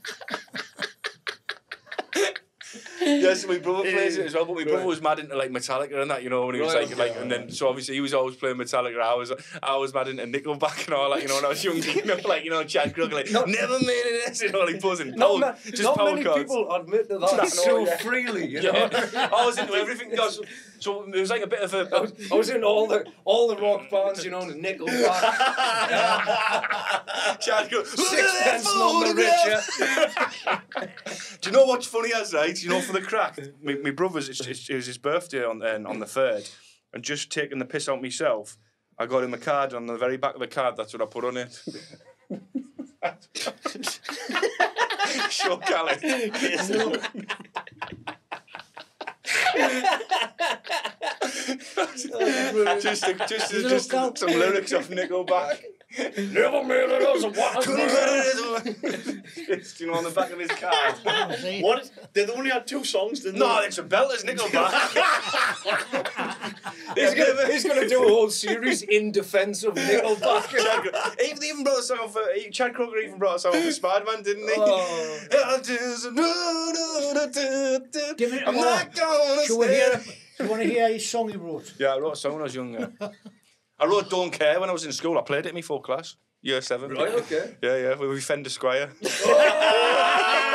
Yes, my brother plays it as well, but my brother
Right.
was mad into like Metallica and that, you know, when he was
Right,
like,
okay,
like, and then so obviously he was always playing Metallica. I was, I was mad into Nickelback and all that, you know, when I was young, you know, like you know, Chad Krug, like
Not-
never made it, this, you know, like buzzing,
Not,
power- just
not
power
many
chords.
people admit to that so
yeah.
freely. You know?
Yeah, I was into everything. you So, it was like a bit of
I
a.
was, I was in all the all the rock bands, you know, Nickelback,
Chad Krug.
Sixpence None the Richer.
Do you know what's funny as right? You know, for the crack, my, my brother's it's, it's, it was his birthday on um, on the third, and just taking the piss out myself, I got him a card on the very back of the card. That's what I put on it. Sure, Callie. just just just some lyrics off Nickelback.
Never made it as a
It's, you know, on the back of his card.
See?
What? They only had two songs, didn't
No,
they?
it's a belters, Nickelback.
He's gonna, he's gonna do a whole series in defence of Nickelback.
Chad Kroeger. He even- even brought a song for uh, Chad Kroeger even brought a song for Spider Man, didn't he?
Oh.
Give it
I'm
more.
not gonna
Shall
stay.
do you want to hear his song he wrote?
Yeah, I wrote a song when I was younger. I wrote Don't Care when I was in school. I played it in my full class, year seven.
Right, okay.
Yeah, yeah, with Fender Squier.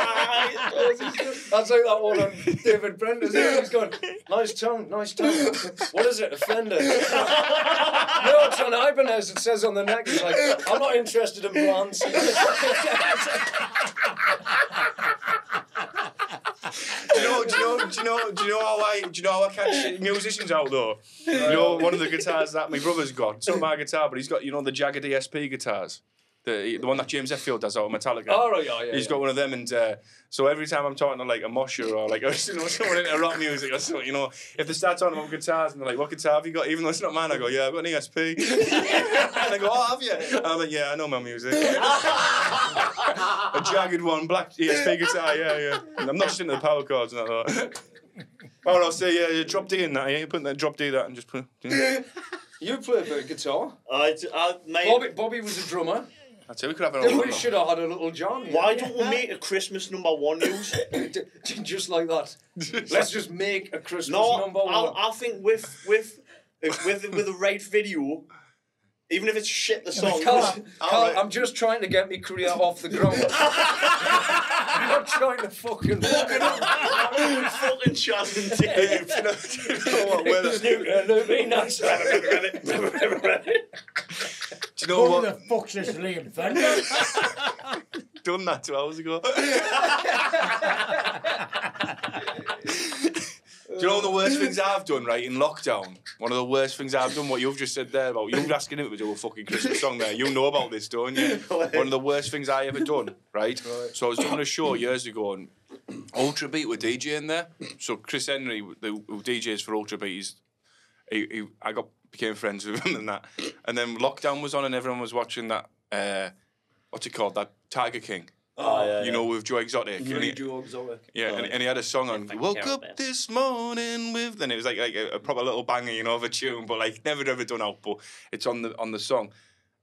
That's like that one on David Brent's. He's going, nice tone, nice tone. What is it, Offender? no, it's on Ibanez. It says on the neck. He's like, I'm not interested in blondes.
do you know? Do you know? Do you know? Do you know how I? Do you know how I catch musicians out though? You know, one of the guitars that my brother's got. It's not my guitar, but he's got you know the Jagged ESP guitars. The, the one that James Hetfield does out of Metallica.
All right, yeah, yeah.
He's got one of them, and uh, so every time I'm talking to like a mosher or like you know, someone into rock music or something, you know, if they start talking about guitars and they're like, "What guitar have you got?" Even though it's not mine, I go, "Yeah, I've got an ESP." and they go, "Oh, have you?" And I'm like, "Yeah, I know my music." a jagged one, black ESP guitar, yeah, yeah. And I'm not just into the power chords and that. Lot. Or I'll say, yeah, yeah, drop D in that, yeah, you put that, drop D that, and just put. Yeah.
You play a bit of guitar.
I, I, mate,
Bobby, Bobby was a drummer.
That's it. We could have an
Then
old
we should have had a little jam. here.
why don't we make a Christmas number one news?
just like that. Let's just make a Christmas
No,
number one.
I, I think with with with with the right video, even if it's shit, the song.
Carl, Carl, I'm just trying to get my career off the ground. I'm not trying to fucking fuck it up.
fucking Chaz and
do you know, you know what? Whether,
Snooker, no, be nice.
do you know
Who
what?
the fuck's this Liam Fender?
done that two hours ago. Do you know one of the worst things I've done, right, in lockdown? One of the worst things I've done, what you've just said there about you asking him to do a fucking Christmas song there. You know about this, don't you? One of the worst things I ever done, right? So I was doing a show years ago and Ultrabeat were DJing there. So Chris Henry, the, who DJs for Ultrabeat, he's, he, he, I got became friends with him and that. And then lockdown was on and everyone was watching that, uh, what's it called, that Tiger King.
Oh, yeah,
You know, with Joe Exotic. and he- yeah, and, and he had a song on.
If
Woke up
about.
this morning with, and it was like like a, a proper little banger, you know, of a tune, but like never ever done out. But it's on the on the song,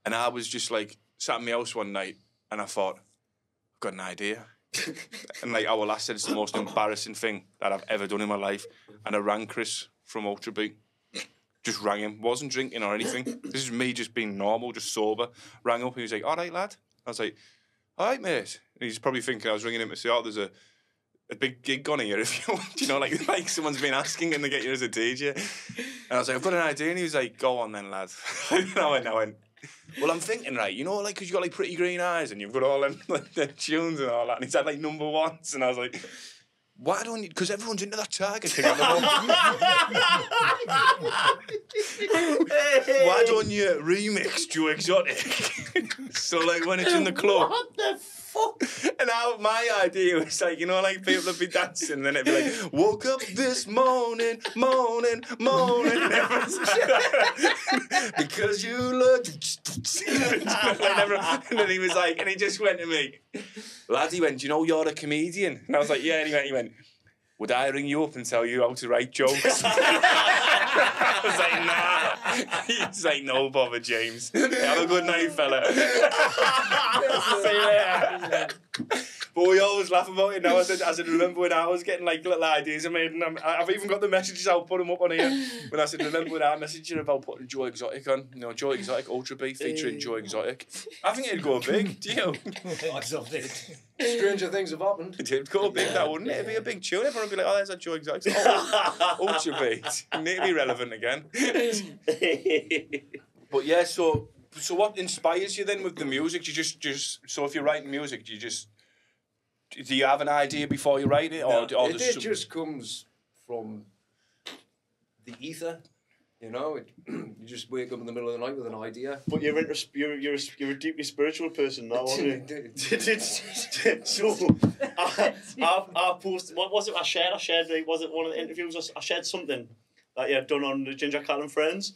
And I was just like sat in my house one night, and I thought, I've got an idea. and like our last said, it's the most embarrassing thing that I've ever done in my life. And I rang Chris from Ultrabeat. Just rang him. Wasn't drinking or anything. This is me just being normal, just sober. Rang up. He was like, "All right, lad." I was like, "All right, mate." And he's probably thinking I was ringing him to say, "Oh, there's a." A big gig on here if you want, you know, like like someone's been asking and they get you as a DJ. And I was like, I've got an idea, and he was like, Go on then, lad. and I went, I went, well, I'm thinking, right, you know, like, because you've got like pretty green eyes and you've got all them like, the tunes and all that. And he's had like number ones. And I was like, why don't you? Because everyone's into that target thing. at the moment. why don't you remix Joe Exotic? so, like, when it's in the club.
What the fuck?
And now my idea was like, you know, like people would be dancing, and then it'd be like, woke up this morning, morning, morning. Because you look. and then he was like, and he just went to me, lad, he went, do you know you're a comedian? And I was like, yeah. And he went, he went, would I ring you up and tell you how to write jokes? I was like, nah. He's like, no bother, James. Have a good night, fella. See you later. But we always laugh about it now. I said, I said, remember when I was getting like little ideas I made, and I'm, I've even got the messages. I'll put them up on here. When I said, remember when I messaged you about putting Joe Exotic on? You know, Joe Exotic Ultrabeat featuring Joe Exotic. I think it'd go big. Do you?
Exotic.
Stranger things have happened.
It'd go big, that wouldn't it? It'd be a big tune. Everyone would be like, oh, there's a Joe Exotic. Oh, Ultrabeat. Need to be relevant again. But yeah, so so what inspires you then with the music? Do you just just so if you're writing music, do you just do you have an idea before you write it, or, or
it,
does
it just comes from the ether. You know, it, you just wake up in the middle of the night with an idea.
But you're, inter- you're, you're, a, you're a deeply spiritual person now, aren't you? so, I, I, I posted, what was it I shared? I shared, like, was it one of the interviews? I shared something that you had done on the Ginger Cat and Friends.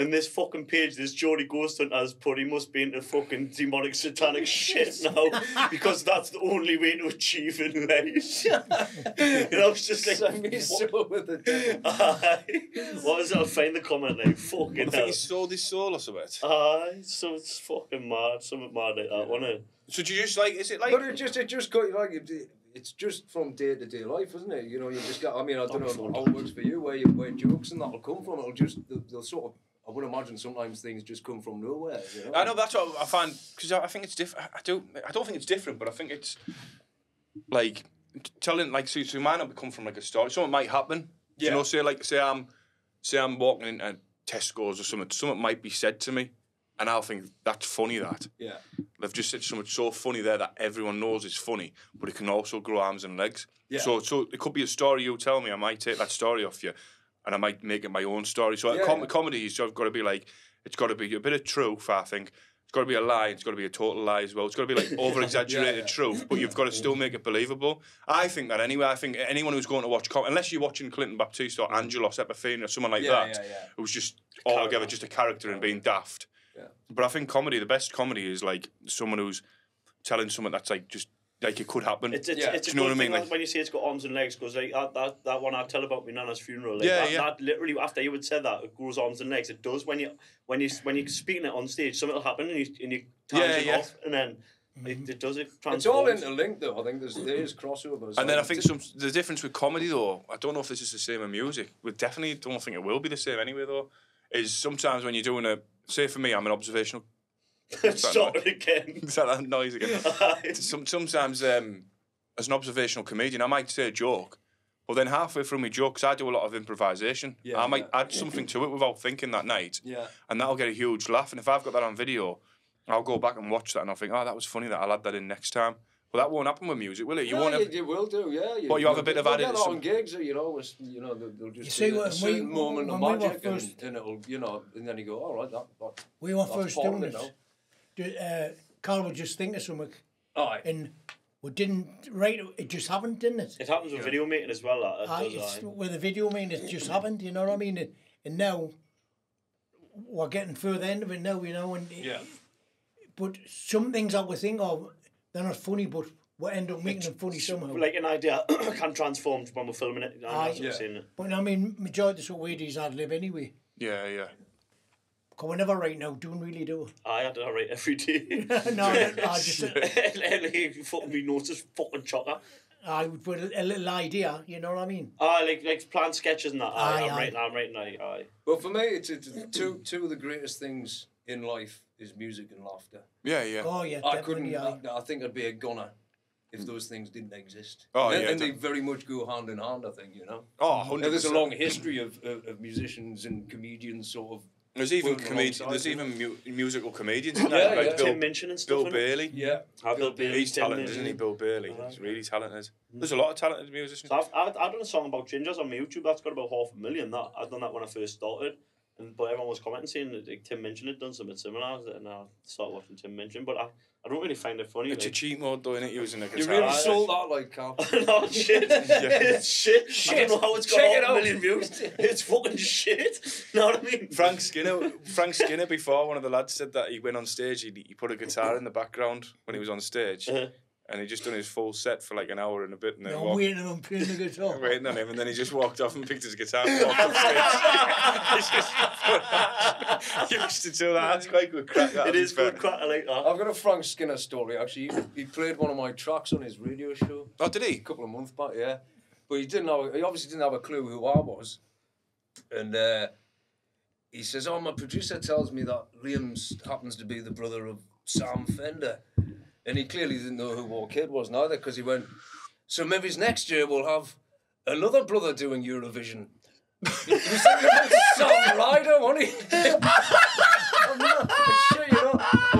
And this fucking page, this Jodie Ghost Hunters put, he must be into fucking demonic satanic shit now because that's the only way to achieve in life. and I was just like,
Send me
what?
soul with the devil.
Aye. what is it? I'll find the comment now.
I
Fucking
think
hell.
he sold his soul or something.
Aye, so it's fucking mad. Something mad like that, wasn't it?
So do you just like? Is it like?
But it just, it just got like it, it's just from day to day life, isn't it? You know, you just got. I mean, I don't know how it works for you, where you, where jokes and that'll come from. It'll just, they'll, they'll sort of. I would imagine sometimes things just come from nowhere. You know?
I know that's what I find because I think it's different. I do. I don't think it's different, but I think it's like telling like so, so it might not come from like a story. Something might happen. Do You know, say like say I'm say I'm walking into Tesco's or something. Something might be said to me, and I'll think that's funny. That
Yeah.
they've just said something so funny there that everyone knows is funny, but it can also grow arms and legs.
Yeah.
So so it could be a story you tell me. I might take that story off you, and I might make it my own story. So
Yeah,
com-
yeah.
comedy is got to be like it's got to be a bit of truth. I think it's got to be a lie. It's got to be a total lie as well. It's got to be like over exaggerated
Yeah,
truth, but you've got to still make it believable. I think that anyway. I think anyone who's going to watch, com- unless you're watching Clinton Baptiste or Angelos Epifani or someone like that, who's just altogether just a character and being daft.
Yeah.
But I think comedy, the best comedy is like someone who's telling someone that's like just like it could happen.
It's, it's,
Yeah.
it's
Do you know what I mean?
like, when you say it's got arms and legs because like that, that, that one I tell about my nana's funeral. Like,
Yeah,
that,
yeah.
that literally after you would say that it grows arms and legs. It does when you when you when you're speaking it on stage. Something will happen and you and you
Yeah,
tangent
yeah.
off and then it, mm-hmm. it does it.
It's all interlinked, though. I think there's there is crossovers.
And then I think some the difference with comedy though, I don't know if this is the same in music. We definitely don't think it will be the same anyway though. Is sometimes when you're doing a say for me, I'm an observational.
Start it again.
Is that that noise again? Some, sometimes um, as an observational comedian, I might say a joke, but then halfway through my jokes, I do a lot of improvisation.
Yeah,
I might
yeah.
add something to it without thinking that night,
Yeah.
and that'll get a huge laugh. And if I've got that on video, I'll go back and watch that, and I'll think, oh, that was funny. That I'll add that in next time. Well, that won't happen with music, will it? You
yeah,
won't.
you,
Have,
you will do, yeah. You,
But you have a bit of
you'll
added-
get that
some-
on gigs, you know, it's, you know, they'll, they'll just
You see,
do a
when
certain
we-
moment of
when we were
magic, and,
first-
and it'll, you know, and then you go, all right, that, that
We were
that's
first doing
it
this.
now.
Do- Uh, Carl would just think of something,
Aye.
and we didn't write it. It just happened, didn't it?
It happens with video making as well. That,
Aye,
does,
it's,
aye.
with the video, I mean, it just happened. You know what I mean? And, and now we're getting further into it now. You know, and
Yeah.
But some things that we think of, they're not funny, but we end up making them funny somehow.
Like an idea can transform when we're filming it.
Aye.
I'm
Yeah.
saying.
But I mean, majority of what we do is ad lib anyway.
yeah, yeah.
'Cause we never right now, don't really do.
I had to write every day.
no, I just
and like, you fucking be noticed fucking chocker.
I would put a, a little idea. You know what I mean?
I like like plan sketches and that. Aye,
Aye,
I'm
aye.
writing. I'm writing. Aye, aye.
But for me, it's, it's two two of the greatest things in life is music and laughter.
Yeah, yeah.
Oh yeah,
I couldn't.
aye.
I, I think I'd be a goner if those things didn't exist.
Oh,
and,
yeah,
and they very much go hand in hand. I think you know.
Oh,
Now, there's a long history of, of, of musicians and comedians sort of.
There's even
working
comedi-
alongside
There's even mu- musical comedians. Isn't
Yeah,
there?
yeah.
Like Bill,
Tim Minchin and stuff.
Bill? Bailey.
Yeah.
Ah, Bill Bailey.
He's
Tim
talented,
Minchin.
isn't he? Bill Bailey.
Aye.
He's really talented. There's a lot of talented musicians.
So I've, I've, I've done a song about gingers on my YouTube. That's got about half a million. That I've done that when I first started, and but everyone was commenting saying that like, Tim Minchin had done something similar, and I started watching Tim Minchin. But I, I don't really find it funny.
It's a
like.
cheat mode, though, innit? Using a guitar.
You
really
sold that like Carl.
no shit. It's shit. I don't know how it's got
Check it
a
out.
million views. It's fucking shit. You know what I mean?
Frank Skinner, Frank Skinner. Before one of the lads said that he went on stage, he, he put a guitar in the background when he was on stage,
Uh-huh.
And he just done his full set for like an hour and a bit, and then
I'm
walked,
waiting on him playing the guitar.
waiting on him, and then he just walked off and picked his guitar and walked off stage. He's just- you used to do that. That's quite good crack. that,
It
to be
is good
fair.
crack. I like that.
I've got a Frank Skinner story actually. He, he played one of my tracks on his radio show
Oh, did he?
a couple of months back, yeah. But he didn't have. He obviously didn't have a clue who I was, and uh, he says, "Oh, my producer tells me that Liam's happens to be the brother of Sam Fender," and he clearly didn't know who War Kid was neither, because he went, "So maybe next year we'll have another brother doing Eurovision." Sam Ryder, wasn't he? I'm not sure, you know.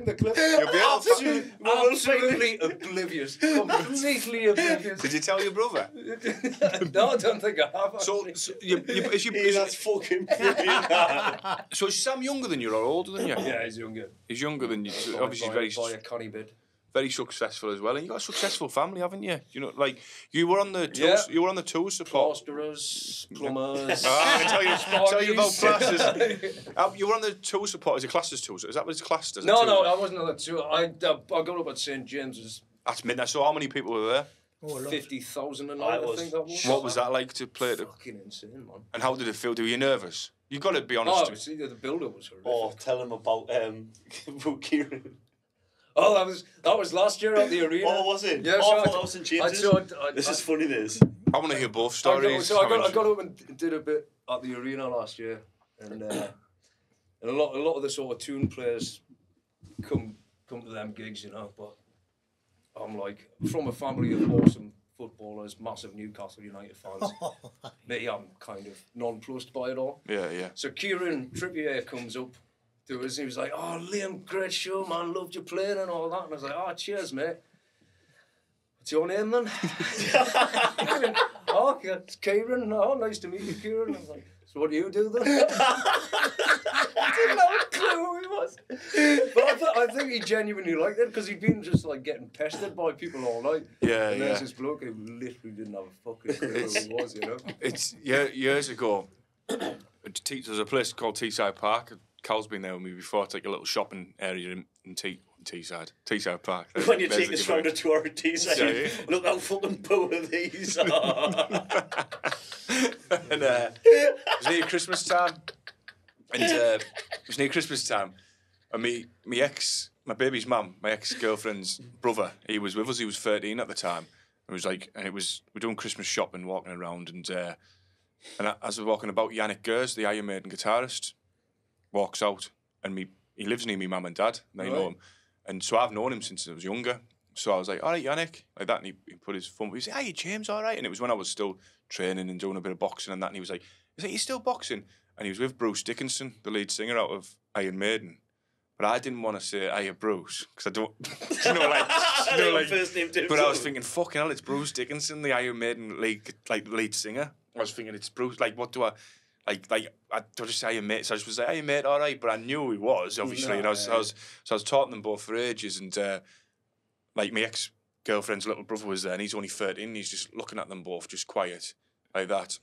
I wish I could find the clip.
You'll be
Absolutely, absolutely oblivious. Completely oblivious.
Did you tell your brother?
no, I don't think I have.
So,
actually.
so you, you, is, you,
Hey,
is,
that's fucking brilliant.
so is Sam younger than you or older than you?
yeah, he's younger.
He's younger than you. So obviously,
by,
very
by a conny bit.
Very successful as well, and you got a successful family, haven't you? You know, like you were on the tours,
Yeah.
you were on the tours support.
Plasterers, plumbers.
Ah, I can tell you, tell you about classes. Uh, you were on the tour support. Is it classes tours? Is that what it's classed as?
no, no, I wasn't on that too. I, I got up at St James's,
That's midnight. So how many people were there?
Oh,
fifty thousand a
I
night. I,
was-
think that was.
What was that like to play? The,
Fucking insane, man.
and how did it feel? Were you nervous? You've got to be honest.
Oh,
with-
see, the build-up was horrific.
oh, tell him about um, about Kieran.
Oh, that was that was last year at the arena.
Oh, was it?
Yeah,
oh,
so
I
I-
thought that was St
I
James's.
saw it- I-
This
I-
is funny. This.
I want to hear both
I got,
stories.
so I got, I got up and did a bit at the arena last year, and uh, and a lot a lot of the sort of Toon players come come to them gigs, you know. But I'm like from a family of awesome footballers, massive Newcastle United fans. Me, I'm kind of nonplussed by it all.
yeah, yeah.
So Kieran Trippier comes up to us and he was like, "Oh, Liam, great show, man. Loved you playing and all that." And I was like, "Oh, cheers, mate." What's your name then? oh, it's Kieran. Oh, nice to meet you, Kieran. I was like, so what do you do then? I didn't have a clue who he was. But I, I think he genuinely liked it because he'd been just like getting pestered by people all night.
Yeah,
and
yeah.
there's this bloke who literally didn't have a fucking clue who he was, you know?
It's yeah, years ago. There's a place called Teesside Park. Cal's been there with me before. It's like a little shopping area in, in T- Teesside, Teesside Park.
when you
There's
take
the
us
giveaway.
round a tour of Teesside,
Yeah, yeah.
look how fucking poor these are.
and uh, it was near Christmas time, and uh, it was near Christmas time, and me, my ex, my baby's mum, my ex girlfriend's brother, he was with us. He was thirteen at the time. It was like, and it was we're doing Christmas shopping, walking around, and uh, and as we're walking about, Yannick Gers, the Iron Maiden guitarist, walks out, and me, he lives near me mum and dad. And they know him, and so I've known him since I was younger. So I was like, all right, Yannick, like that. And he, he put his phone, he said, hey, James, all right. And it was when I was still training and doing a bit of boxing and that. And he was like, he's like, you still boxing? And he was with Bruce Dickinson, the lead singer out of Iron Maiden. But I didn't want to say, hey, Bruce, because I don't, you know, like, you know, like,
first name
but I was thinking, fucking hell, it's Bruce Dickinson, the Iron Maiden lead, like lead singer. I was thinking, it's Bruce. Like, what do I, like, like I just say Iron Mate? So I just was like, Iron Mate, all right. But I knew who he was, obviously. and I was, I was, so I was talking to them both for ages, and uh, like my ex girlfriend's little brother was there, and he's only thirteen. And he's just looking at them both, just quiet, like that.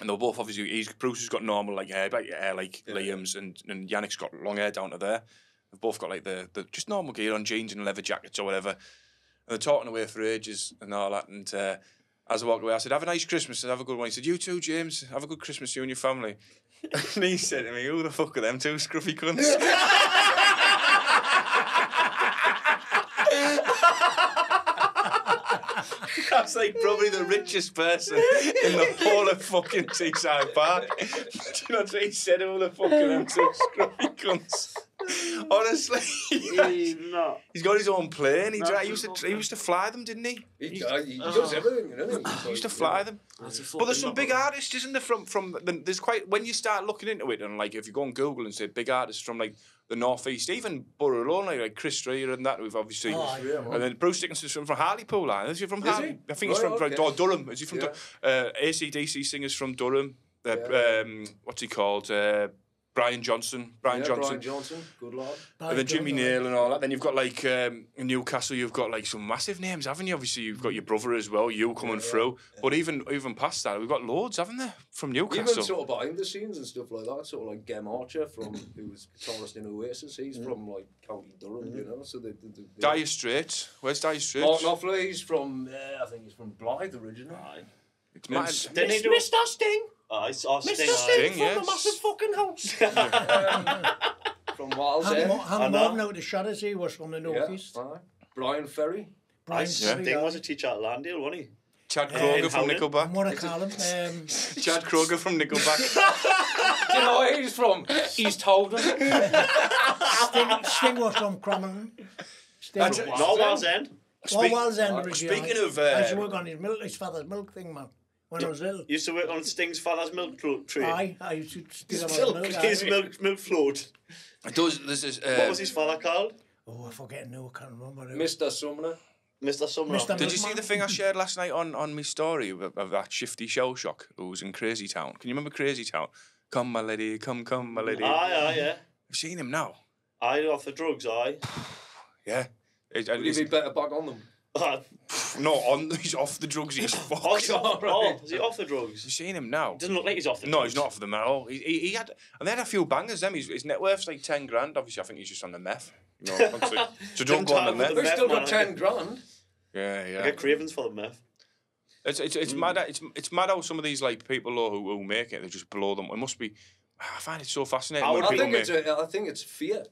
And they were both obviously. He's Bruce has got normal like hair, like hair like Liam's, and and Yannick's got long hair down to there. They've both got like the the just normal gear on, jeans and leather jackets or whatever. And they're talking away for ages and all that. And uh, as I walked away, I said, "Have a nice Christmas and have a good one." He said, "You too, James. Have a good Christmas, you and your family." and he said to me, "Who the fuck are them two scruffy cunts?" That's like probably the richest person in the whole of fucking Teesside Park. Do you know what he said? Who the fuck are them two scruffy cunts? Honestly,
He's not.
he's got his own plane. He,
That's
dri- he used to he used to fly them, didn't he?
He, uh, he does everything, you know.
He used to fly them. But there's some big artists, isn't there? From from the, there's quite when you start looking into it, and like if you go on Google and say big artists from like the northeast, even Borough alone, like, like Chris Dreyer and that, we've obviously,
Oh,
yeah.
and then Bruce Dickinson's from, from Hartlepool, aren't he? Is he from
Is
Hartley?
he?
I think he's
Right,
from,
okay.
or Durham. Is he from
Yeah.
Dur- uh, ACDC singers from Durham? Uh,
Yeah.
um, what's he called? Uh, Brian Johnson. Brian
yeah,
Johnson.
Brian Johnson, good lad.
And then Jimmy Nail and all that. Then you've got like um, Newcastle, you've got like some massive names, haven't you? Obviously, you've got your brother as well, you coming
Yeah, yeah.
through. But even even past that, we've got loads, haven't there, from Newcastle?
Even sort of behind the scenes and stuff like that, sort of like Gem Archer from who was guitarist in Oasis. He's from like County Durham, you know. So they, they, they,
Dire Straits. Where's Dire Straits?
Mark Knopfler, he's from uh, I think he's from Blyth originally.
It's mad.
Didn't he do
Mr. Sting,
It's oh, Sting.
Mr.
aye.
Sting,
Sting,
from
yes.
the massive fucking house. um, from Wales,
Hang,
eh?
on, hang
I
out the shadows, he was from the
Yeah,
northeast.
aye. Bryan Ferry.
Bryan
I
Ferry,
Sting
aye.
was a teacher at Landale, wasn't he?
Chad
Uh,
Kroeger
in
from
Howden.
Nickelback.
What I call him? Um,
Chad Kroeger from Nickelback.
Do you know where he's from? East Holden.
Sting, Sting was from Cromwell. Sting.
That's
was-
it.
No, Wallsend.
Well,
Speak-
Wallsend
uh,
speaking of,
I used to
uh,
work on his milk, his father's milk thing, man. When I was little.
Used to work on Sting's father's milk tro- tree.
Aye, I used to stick him
milk,
milk.
His milk milk float.
It does. This is. Uh,
What was his father called?
Oh, I forget now, I can't remember. it.
Mr. Sumner.
Mr. Sumner.
Mr.
Did you see the thing I shared last night on, on my story of, of that Shifty Shellshock who was in Crazy Town? Can you remember Crazy Town? Come, my lady, come, come, my lady.
Aye, aye, yeah.
I've seen him now.
Aye, off the drugs, aye.
Yeah. It-
Would
it's-
he be better back on them?
Aye.
no, on, he's off the drugs. He's
Oh,
fucked.
he's off, oh, is he off the drugs?
You've seen him now.
Doesn't look like he's off the
No,
drugs.
he's not off them at all. He, he, he had, and they had a few bangers. Them, his, his net worth's like ten grand. Obviously, I think he's just on the meth. You know, obviously. so don't
Don't
go on the meth.
the
We've
meth,
still got 10 grand.
Yeah,
I
yeah.
get cravings for the meth.
It's it's it's mm. mad. It's it's mad how some of these like people who, who make it, they just blow them. It must be. Ah, I find it so fascinating.
I would
I think
make,
it's a, I think it's fear.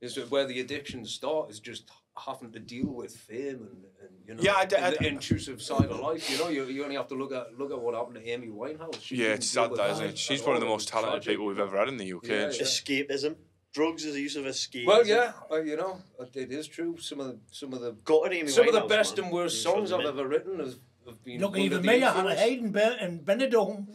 Is where the addictions start is just having to deal with fame and, and you know
Yeah, I d- I
the
d-
intrusive side of life. You know, you, you only have to look at look at what happened to Amy Winehouse. She
yeah, it's sad
with
that, isn't it? She's one of the most talented
tragic.
people we've ever had in the UK.
Yeah, yeah.
Escapism. Drugs is a use of escapism.
Well, yeah, uh, you know, it is true. Some of the some of the
Got it, Amy
some of the best
man.
and worst songs I've ever written have, have been.
Look,
under
even
the
me, I had a. Hayden Ben and Benidorm.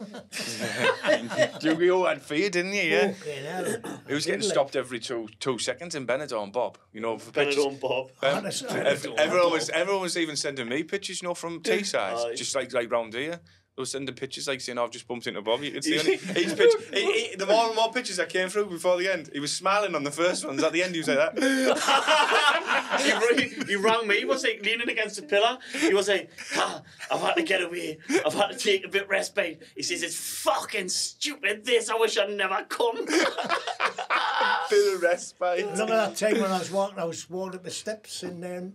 You had fear, didn't you? Yeah.
Fucking hell.
He was getting stopped every two two seconds in Benidorm, Bob. You know, for pictures.
Benidorm Bob.
Um,
Honest-
ev- everyone was everyone was even sending me pictures, you know, from Teesside,
Aye.
just like like round here. They were sending pictures like saying, "I've just bumped into Bob." You can see on. Each picture, he, he, the more and more pictures that came through before the end, he was smiling on the first ones. At the end, he was like that.
he, ra- he rang me. He was like leaning against the pillar. He was like, ah, "I've had to get away. I've had to take a bit respite." He says, "It's fucking stupid. This. I wish I'd never come."
Bit of respite.
Remember that time when I was walking, I was walking up the steps in um,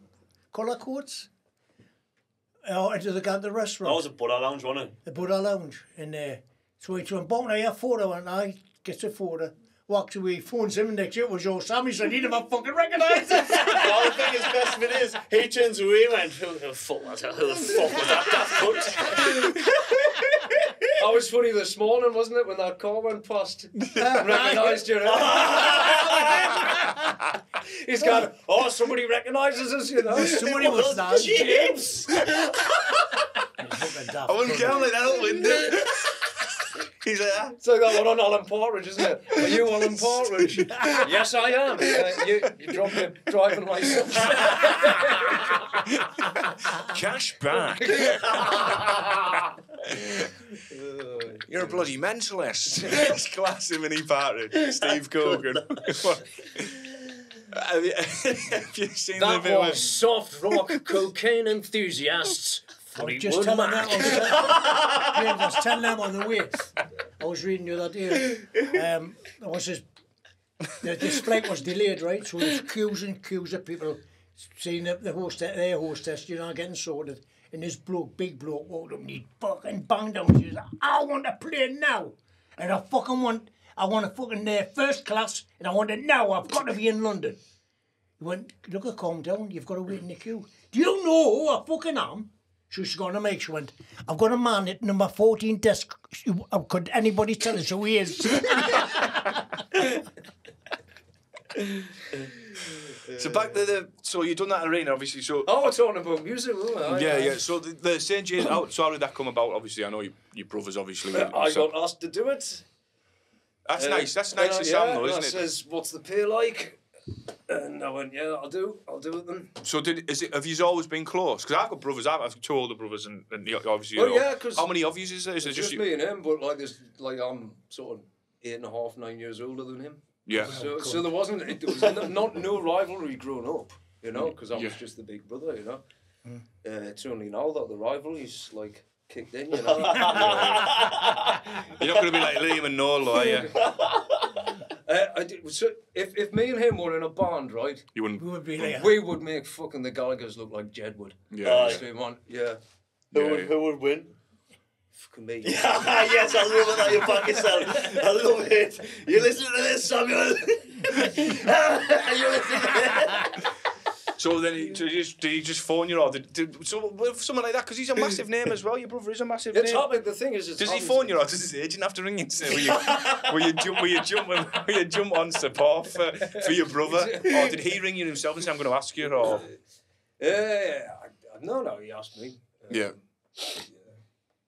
colour coats? Oh, into the, the restaurant.
that was a Buddha lounge, wasn't it?
the Buddha Lounge in there. So he went, Bon, I have photo, and I gets a photo. Walks away, phones him, and next year it was your Sammy, so he never fucking recognised it.
the thing is, best of it is, he turns away and went, "Who the fuck was that? Who the fuck was that? That cunt?"
That was funny this morning, wasn't it, when that car went past recognised you? He's gone, oh, somebody recognises us, you know.
Somebody was that.
James.
Fucking
I wouldn't
cunt.
get on like that out window. He's like that.
It's like that one on Alan Partridge, isn't it? Are you Alan Partridge? yes, I am. Uh, you, you dropped your driving licence.
Cash back. You're a bloody mentalist. it's class him and he parted. Steve Coogan. Have, you, have you seen the
that
bit
was
where-
soft rock cocaine enthusiasts.
I was just telling them, I was, James, I was telling them on the way. I was reading the other day. Um, there was this, the, this flight was delayed, right? So there's queues and queues of people seeing the, the host, their hostess, you know, getting sorted. and this bloke, big bloke, walked up and he fucking banged on me. He was like, I want to play now. And I fucking want, I want to fucking uh, first class, and I want it now. I've got to be in London. He went, look, at calm down. You've got to wait in the queue. Do you know who I fucking am? So she's going to make. She went, I've got a man at number 14 desk. Uh, Could anybody tell us who he is?
So back to the so you done that arena obviously. So
Oh, we're talking about music, weren't we?
yeah, yeah. So the, the St James. How, so how did that come about? Obviously, I know you, your brothers. Obviously,
Uh, I
so-
got asked to do it.
That's
Uh,
nice. That's
uh,
nice to
yeah,
sound though, isn't it?
says, what's the pay like? And I went, yeah, I'll do. I'll do it then.
So did is it? Have you always been close? Because I've got brothers. I've, I've two older brothers, and, and you- obviously.
Well,
you know,
yeah, 'cause
how many of you is there? Is
It's
there
just
just, you?
me and him, but like there's like I'm sort of eight and a half, nine years older than him.
Yeah.
So, so there wasn't it, there was no, not no rivalry growing up, you know, because I was
Yeah.
just the big brother, you know. Uh, it's only now that the rivalry's like kicked in, you know.
You're not going to be like Liam and Noel, are you?
uh, I did, so if if me and him were in a band, right,
You wouldn't.
Who would be like,
we would make fucking the Gallaghers look like Jedward.
Yeah.
Aye.
yeah.
Yeah,
Who,
Yeah,
would,
yeah.
who would win?
fucking me.
yes, I love it that you back yourself. I love it. You listen to this, Samuel. you listen to this.
So then, he, so you just, did he just phone you or did, did so with someone like that? Because he's a massive name as well. Your brother is a massive
It's
name.
happening. The thing is,
Does he phone you or does his agent have to ring you and say, will you, will you, jump, will you, jump, will you jump on support for, for your brother? Or did he ring you himself and say, I'm going to ask you? Or
Yeah, I, I, no, no, he asked me. Um,
Yeah.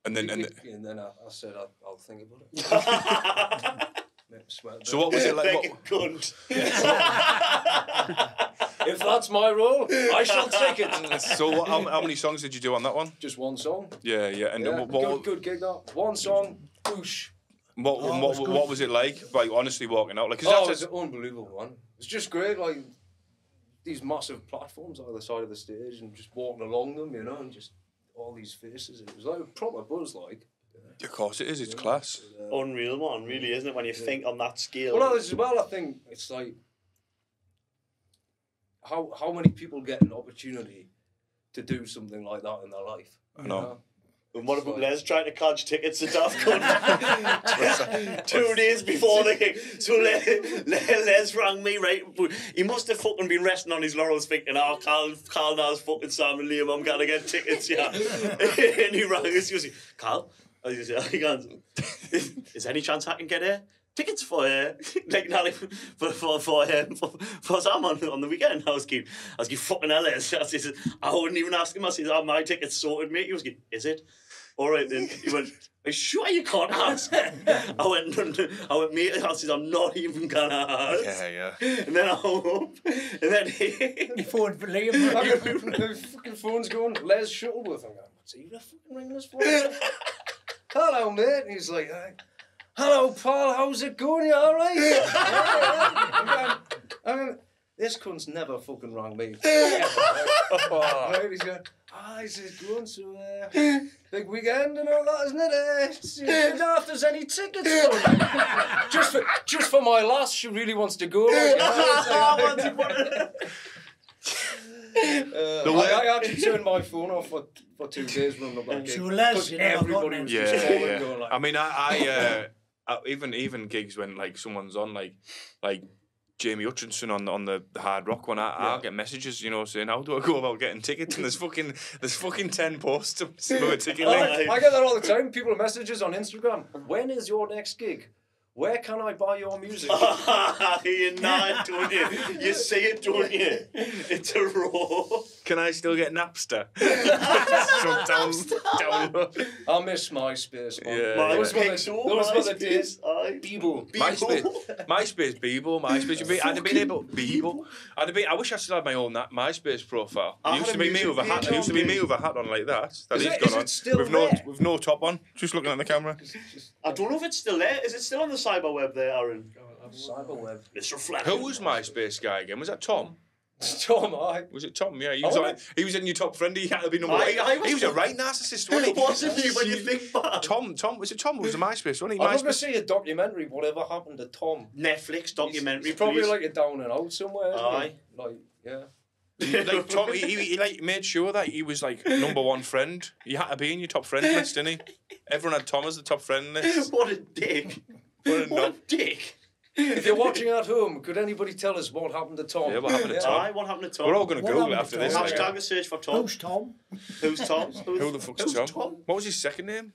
And then, and
and then I, I said I'll, I'll think about it. Make me sweat
so what was it like?
Like a
What,
cunt.
if that's my role, I shall take it.
so what, how, how many songs did you do on that one?
Just one song.
Yeah, yeah. And uh,
Yeah,
what, what,
good, good gig that. One song, boosh.
what,
Oh,
what,
it's
what,
good.
was it like? Like honestly walking out, like 'cause
Oh,
that's
it's an unbelievable one. It's just great, like these massive platforms either side of the stage and just walking along them, you know, and just all these faces. It was like a proper buzz, like.
Of course it is. It's class.
Unreal one, really, isn't it? When you think on that scale.
Well, as well, I think it's like how how many people get an opportunity to do something like that in their life.
I
you
know.
And what about Les trying to catch tickets to Daft Punk two days before the gig? So Les, Les rang me right. He must have fucking been resting on his laurels, thinking, "Oh, Carl, Carl knows fucking Sam and Liam. I'm gonna get tickets, yeah." and he rang us. He goes, "Carl," I was just, he goes, "Is there any chance I can get here?" Tickets for uh, like not even for for for, um, for for Sam on, on the weekend. I was keep I was keep fucking LS. I, said, I wouldn't even ask him. I said, "Oh, my ticket's sorted, mate." He was like, "Is it?" All right then. He went, Are you sure you can't ask? I went, I went, mate, I said, I'm not even gonna ask.
Yeah, yeah.
And then I hung up. And then he,
he phoned for Liam.
the fucking phone's going. Les Shuttleworth. I'm going. What's he fucking ringing us for? Hello, mate. And he's like, Hello, Paul. How's it going? You all right? Yeah, yeah. I'm going, this cunt's never fucking rang me. Right, he's going, ah, he says, going, so, uh, big weekend and all that, isn't it? Uh, I don't know if there's any tickets just for, just for my last, she really wants to go. Like, you know, like-
The way-
I, I actually turned my phone off for, for two days running up that gig.
So Les,
Because
you know, I've
everybody
gotten
was.
Yeah,
just
yeah.
going like,
I mean, I, I uh, uh, even even gigs when like someone's on like like Jamie Hutchinson on on the, the Hard Rock one, I, I'll get messages, you know, saying how do I go about getting tickets? And there's fucking there's fucking ten posts to with a ticket link.
I, I get that all the time. People messages on Instagram. When is your next gig? Where can I buy your music?
you nod, don't you? You see it, don't you? It's a raw.
Can I still get Napster? so down, download.
I miss MySpace, man.
Yeah,
My
yeah.
Those were the,
pixel,
those were
MySpace,
days.
aye.
Bebo.
MySpace, MySpace, Bebo, MySpace. You'd be, I'd have been able, Bebo. I'd have been. I wish I still had my own that MySpace profile.
I
It used to be me with a hat. It used to be me
me.
with a hat on like that. That
Is
he's
it-
gone on
still
with no with no top on. Just looking at the camera.
I don't know if it's still there. Is it still on the cyberweb there, Aaron?
Cyberweb.
It's reflected.
Who was MySpace guy again? Was that Tom?
Tom, I.
Was it Tom? Yeah, he was.
Oh,
on, he was in your top friend. He had to be number
I-
one. He,
I was
he was a right narcissist, wasn't he?
Wasn't he when you think back?
Tom, Tom, was it Tom? who Was a MySpace, wasn't he?
I'd
gonna
see a documentary. Whatever happened to Tom?
Netflix documentary.
He's probably
please.
like a down and out somewhere.
Aye.
He? Like, yeah.
He, like Tom, he, he, he like made sure that he was like number one friend. He had to be in your top friend list, didn't he? Everyone had Tom as the top friend list.
What a dick.
What a
What a
knob.
dick.
If you're watching at home, could anybody tell us what happened to Tom?
Yeah, what happened to Tom?
Aye, what happened to Tom?
We're all going to Google it after
to
this.
Tom?
like,
Hashtag eh? a search for Tom.
Who's Tom?
Who's Tom?
Who the fuck's
Who's
Tom?
Tom?
What was his second name?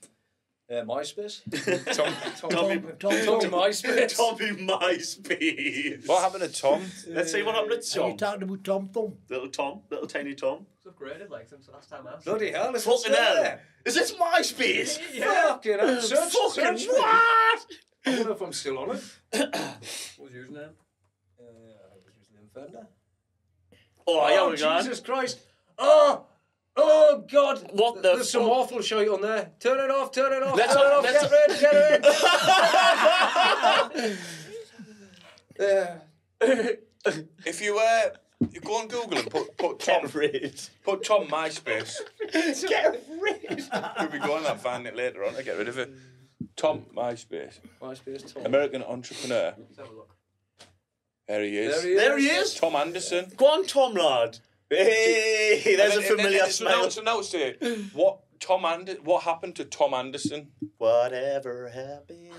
Uh, MySpace.
Tom.
Tom,
Tommy-
Tom,
Tom-
Tom,
Tom-
MySpace.
Tommy MySpace.
What happened to Tom?
Let's see what happened to
Are you talking about Tom Thumb?
Little Tom, little tiny Tom.
It's upgraded like since the last time I asked.
Bloody hell! It's
Fucking hell.
there.
Is this MySpace?
Fucking hell. Search,
Fucking
search me.
what?
I wonder if I'm still on it.
What was your username?
Uh, I was using Fender.
Oh, yeah,
Oh,
we got.
Jesus Christ. Oh, oh God.
What the
There's some awful shite on there. Turn it off, turn it off,
Let's-
turn it off.
let's-
Get rid, of get rid. yeah.
If you uh, you go on Google and put put Tom
Get
put Tom MySpace.
Get rid. Of it.
We'll be going and find it later on to get rid of it. Tom MySpace,
MySpace Tom.
American entrepreneur.
Let's have a look.
There he is.
There he is.
There he is.
Tom Anderson.
Go on, Tom, lad. Hey, there's a
And then- and
familiar
it's
smile.
announced- announced it. What Tom and what happened to Tom Anderson?
Whatever happened.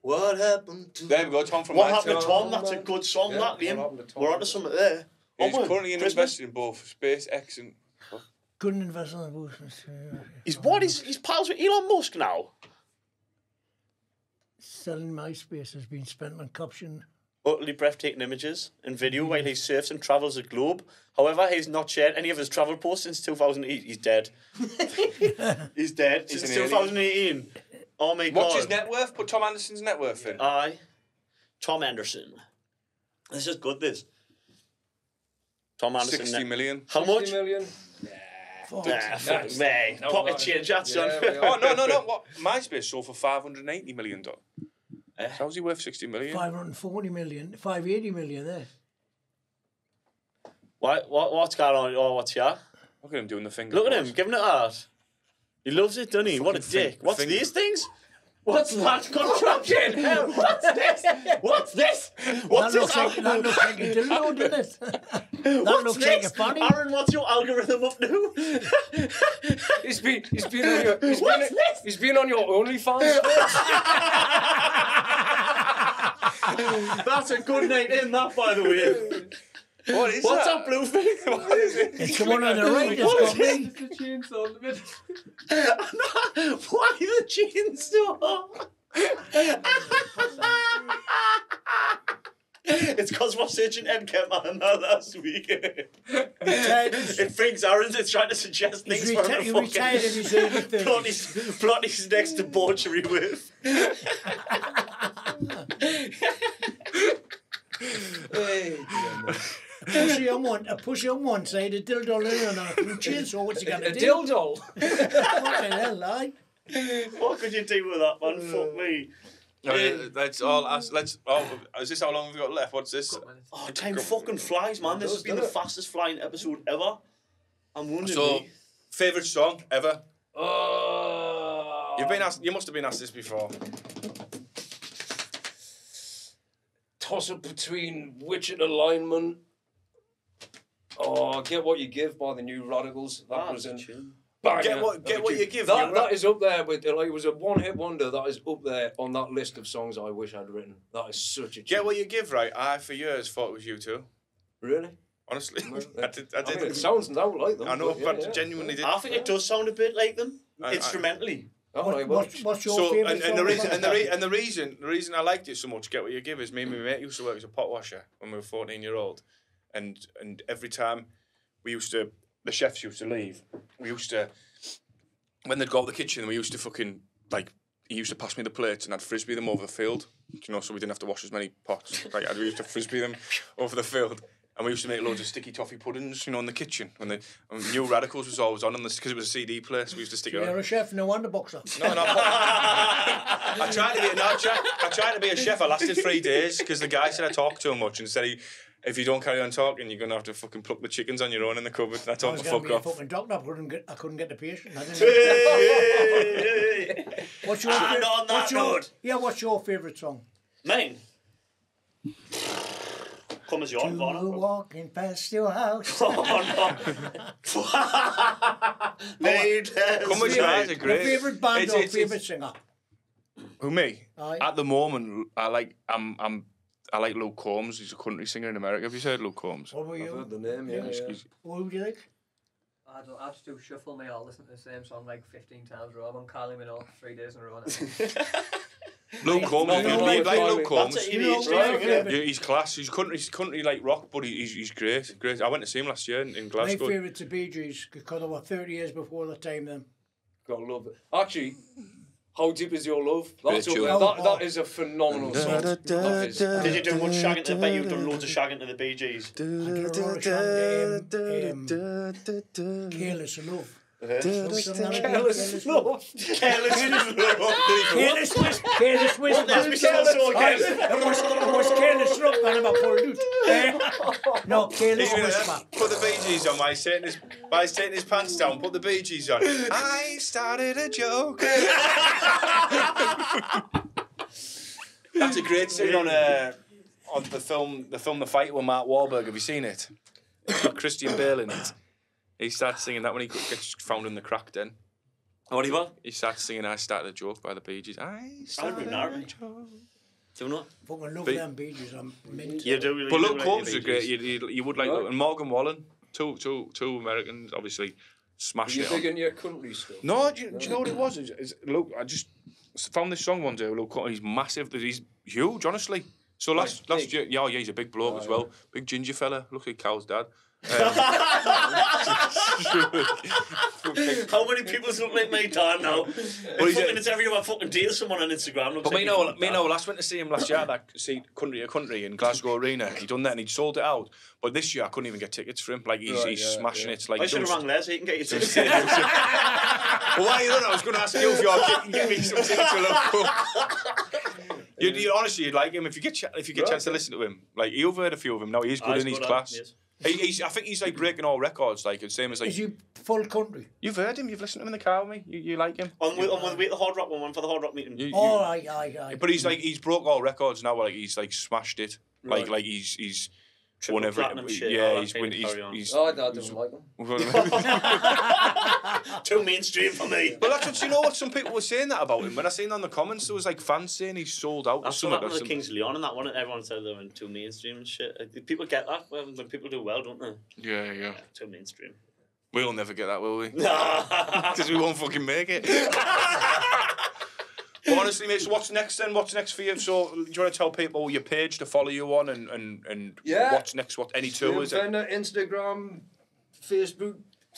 What happened to
There we go, Tom from
What
My
happened to
Town.
Tom? That's a good song,
Yeah,
that,
what
Liam.
happened to Tom?
We're onto something there.
He's
Oh,
currently
Christmas.
invested in both SpaceX and
Couldn't invest in the boost.
He's what? He's, he's pals with Elon Musk now.
Selling MySpace has been spent on corruption.
Utterly breathtaking images and video while he surfs and travels the globe. However, he's not shared any of his travel posts since 2008. He's dead. he's dead since
an alien.
2018. Oh my god.
What's his net worth? Put Tom Anderson's net worth in.
Aye. Tom Anderson. This is good, this. Tom Anderson.
60
net-
million.
How much?
60 million.
Fuck.
Nah, fuck me.
No,
Pocket
no,
change, that's
yeah,
on.
we are.
Oh no no no! What MySpace sold for five hundred and eighty million dollars.
Eh?
How's he worth sixty million?
540 million, 580 million there.
What, what, what's going on? Oh, what's here?
Look at him doing the finger.
Look at
pause.
him, giving it art. He loves it, doesn't he? What a
Fucking fing-
dick. What's
finger.
these things? What's that contraption? What's this? What's this? What's
that
this?
looks like, that looks like a dildo, doesn't it? that
What's
looks like a funny.
Aaron, what's your algorithm up to?
He's been, he's been on your, he's
What's
been,
this?
he's been on your OnlyFans.
That's a good night in, that, by the way.
What is
What's
that?
that blue thing?
what is it?
It's the one on the right that's
What
got
is
me.
It's the chainsaw in the middle.
Why the chainsaw? it's because we're searching Ed Kemper now last week.
Retired,
it brings Aaron to trying to suggest
he's
things for him
he
to
retired in his early
plot his, plot his next debauchery with.
Pussy on one, uh, a pussy on one side, a dildo on the other. Chainsaw, what's he got
a
to do?
A dildo.
What the hell, like?
What could you do with that, man? Fuck me.
No, let's all. ask- Let's. Oh, is this how long we've got left? What's this?
Oh, time fucking flies, man. This has been the fastest flying episode ever. I'm wondering.
So, favorite song ever?
Oh.
You've been asked. You must have been asked this before.
toss up between Witch and Alignment. Oh, Get What You Give by the New Radicals. That
Ah,
was in.
Tune.
Banger
Get what- get what you give,
That,
you
that up there with like it was a one hit wonder. That is up there on that list of songs I wish I'd written. That is such a
Get what you give, right? I for years thought it was U2.
really.
Honestly, I did. I
I
did.
mean, it sounds now like them.
I know,
but, yeah,
but
yeah.
genuinely did.
I think it does sound a bit like them
I- I-
instrumentally.
Oh,
What, what's, what's your
So
favourite
and,
song
and the reason and the, re- and the reason the reason I liked it so much, get what you give, is me and my mate used to work as a pot washer when we were fourteen year old, and and every time we used to the chefs used to leave, we used to when they'd go out the kitchen, we used to fucking like he used to pass me the plates and I'd frisbee them over the field, you know, so we didn't have to wash as many pots. Like I'd we used to frisbee them over the field. And we used to make loads of sticky toffee puddings, you know, in the kitchen. When the and New Radicals was always on, and this because it was a CD place, we used to stick it on.
You're a chef, no wonder boxer.
No, no. I tried to be. No, I tried, I tried to be a chef. I lasted three days because the guy said I talked too much and said he, if you don't carry on talking, you're gonna have to fucking pluck the chickens on your own in the cupboard. And I
I
told
was
him to
going to
fuck
be a
off.
fucking doctor. I couldn't get, I couldn't get the patient. I didn't
Hey!
what's your,
And
favourite-
on that
what's your,
note-
yeah, what's your favourite song?
Mine. Come as you are,
You
Varna.
walking past your house.
No. Ladies.
Come as you are is a
Your
great.
favourite band
It's-
or
it's-
favourite singer?
Who me?
Aye.
At the moment, I like I'm I'm I like Luke Combs. He's a country singer in America. Have you heard Luke Combs?
What were
I've
you?
heard the name, yeah.
Yeah.
yeah.
Who do you like?
I don't. I just do shuffle me. I'll listen to the same song like 15 times. Row. I'm on Kylie Minogue three days in a row. now.
Luke Combs. you
no,
like Luke
no,
Combs.
That's it,
You
you
know,
need
right, yeah.
Yeah, he's class. He's country. He's country like rock, but he's he's great. Great. I went to see him last year in, in
My
Glasgow.
favourite's the Bee Gees because they were 30 years before the time then.
Gotta love it. Actually, How Deep Is Your Love? That's
Great
up there. that, that is a phenomenal song. That is-
Did you do much shagging to? I bet you've done loads of shagging to the Bee Gees.
I did a lot of song, um, um, Careless Love.
Careless Love.
Careless.
Careless Whisper. Careless Whisper.
Let's careless so again.
It was, it was Careless Love and I pulled out. Eh? No, Careless Whisper.
put the Bee Gees on while he's taking his, while he's taking his pants down. Put the Bee Gees on. I started a joke. That's a great scene on uh, on the film the film The Fight with Mark Wahlberg. Have you seen it? It's got Christian Bale in it. He starts singing that when he gets found in the crack den.
What do you want?
He starts singing I started a joke by the Bee Gees. I started a
Narrow.
joke.
Do you know?
Fucking love
Be-
them Bee Gees. I'm mint.
You do. you
But
do
Luke
like
Combs is great. You, you, you would like
Right.
and Morgan Wallen. Two, two, two Americans, obviously,
Are
smashing
you
it. on.
big in your country stuff?
No, do you, do you know what it was? Is, is, look, I just found this song one day. Look, he's massive. He's huge, honestly. So last
Like
last year, yeah, oh, yeah, he's a big bloke
Oh,
as
yeah.
well. Big ginger fella. Looks like Cal's dad. Um,
How many people look like my dad now?
he's
fucking,
a-
it's every time I fucking date someone on Instagram. Looks
but
like
me know, me know. Last went to see him last year. That see country to country in Glasgow Arena. He done that and he sold it out. But this year I couldn't even get tickets for him. Like he's
Right,
he's
yeah,
smashing
yeah.
it. Like
I should have rang Les. He can get you tickets.
well, why you don't know? I was going to ask you if you're kicking, get me some tickets to local. You, you honestly, you'd like him if you get ch- if you get a chance to listen to him. Like you've heard a few of him now. He's good
Ah, he's
in his
good,
class.
yes.
He, he's, I think he's like breaking all records. Like the same as like
Is he full country?
you've heard him. You've listened to him in the car with me. You, you like him.
On with, on with the Hard Rock one, one for the Hard Rock meeting.
You- you-
Oh, aye, aye, aye.
but he's like he's broke all records now. Like he's like smashed it. Like
Right.
like he's he's
Triple
won every
platinum shit,
yeah.
that
He's
kind
win, he's, he's,
Oh, I, I don't like them.
Too mainstream for me.
Well, that's what you know. What some people were saying that about him. When I seen on the comments, there was like fans saying he's sold out.
That's what
something.
happened
That's
to Kings Leon and that one. Everyone said they were too mainstream and shit. Uh, People get that when, when people do well, don't they?
Yeah, yeah.
Too mainstream.
We'll never get that, will we?
Nah.
Because we won't fucking make it. But honestly, mate, so what's next then? What's next for you? So, do you want to tell people your page to follow you on and, and, and
Yeah.
what's next? What Any tours?
Fender, Instagram, Facebook,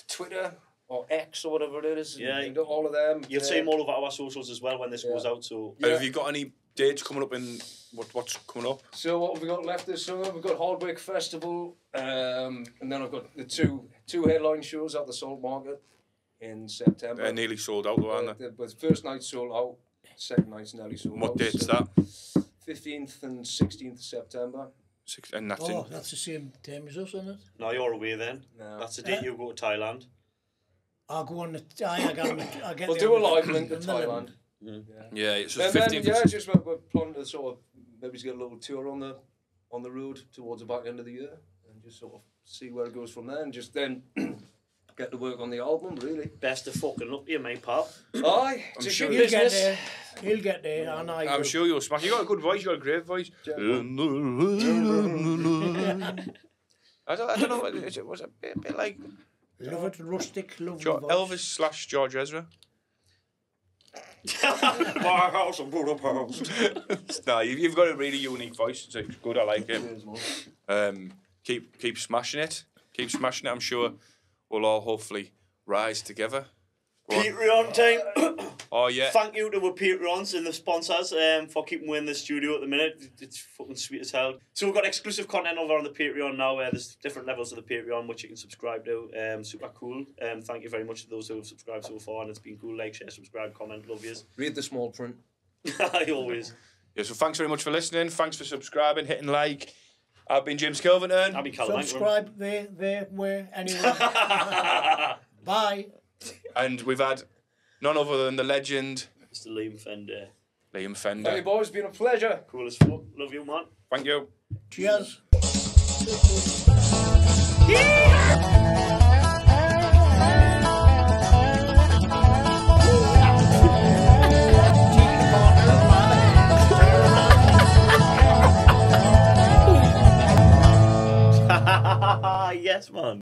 Twitter, or X or whatever it is.
Yeah.
you got all of them.
You'll
Uh,
see them all over our socials as well when this
Yeah.
goes out. So
And Have you got any dates coming up in what, what's coming up?
So what have we got left this summer? We've got Hardwick Festival, um, and then I've got the two two headline shows at the Salt Market in September.
They're nearly sold out, though, aren't they?
the, but first night sold out, second night's nearly sold
What
out.
date's
so
that?
15th and 16th of September.
Six, and that's
Oh,
in.
that's the same time as us, isn't it?
now you're away then.
No.
That's the date
Yeah.
you go to Thailand.
I'll go on the. Aye, I get on the. I get
We'll do a live link to
on the-
Thailand. Mm.
Yeah, it's
And
just
then,
15th.
yeah, just we're, we're planning to sort of maybe just get a little tour on the on the road towards the back end of the year and just sort of see where it goes from there and just then get to work on the album really.
Best of fucking luck to you, mate, pal.
Aye, it's a
sure
good
He'll get there. He'll get there, and I.
I'm
will.
sure you'll smash. You got a good voice. You got a great voice. I don't, I don't know. Is it was it a bit, bit like
Love it, rustic, lovely
Jo-
voice.
Elvis slash George Ezra?
My house and put up house.
no, you, you've got a really unique voice. It's it's good. I like it. Um, keep keep smashing it. Keep smashing it. I'm sure we'll all hopefully rise together. Go on.
Patreon time.
Oh yeah.
Thank you to our Patreons and the sponsors um, for keeping me in the studio at the minute. It's fucking sweet as hell. So we've got exclusive content over on the Patreon now. Uh, there's different levels of the Patreon which you can subscribe to. Um, super cool. Um, thank you very much to those who have subscribed so far, and it's been cool. Like, share, subscribe, comment, love yous.
Read the small print.
I always.
Yeah. So thanks very much for listening. Thanks for subscribing, hitting like. I've been James Kilverton.
I'll be Callum.
Subscribe there, there, where, anywhere. Bye.
and we've had none other than the legend
Mr. Liam Fender.
Liam Fender.
Hey
Fender.
boys, been a pleasure.
Cool as fuck. Love you, man.
Thank you.
Cheers. Yeehaw! yes, man.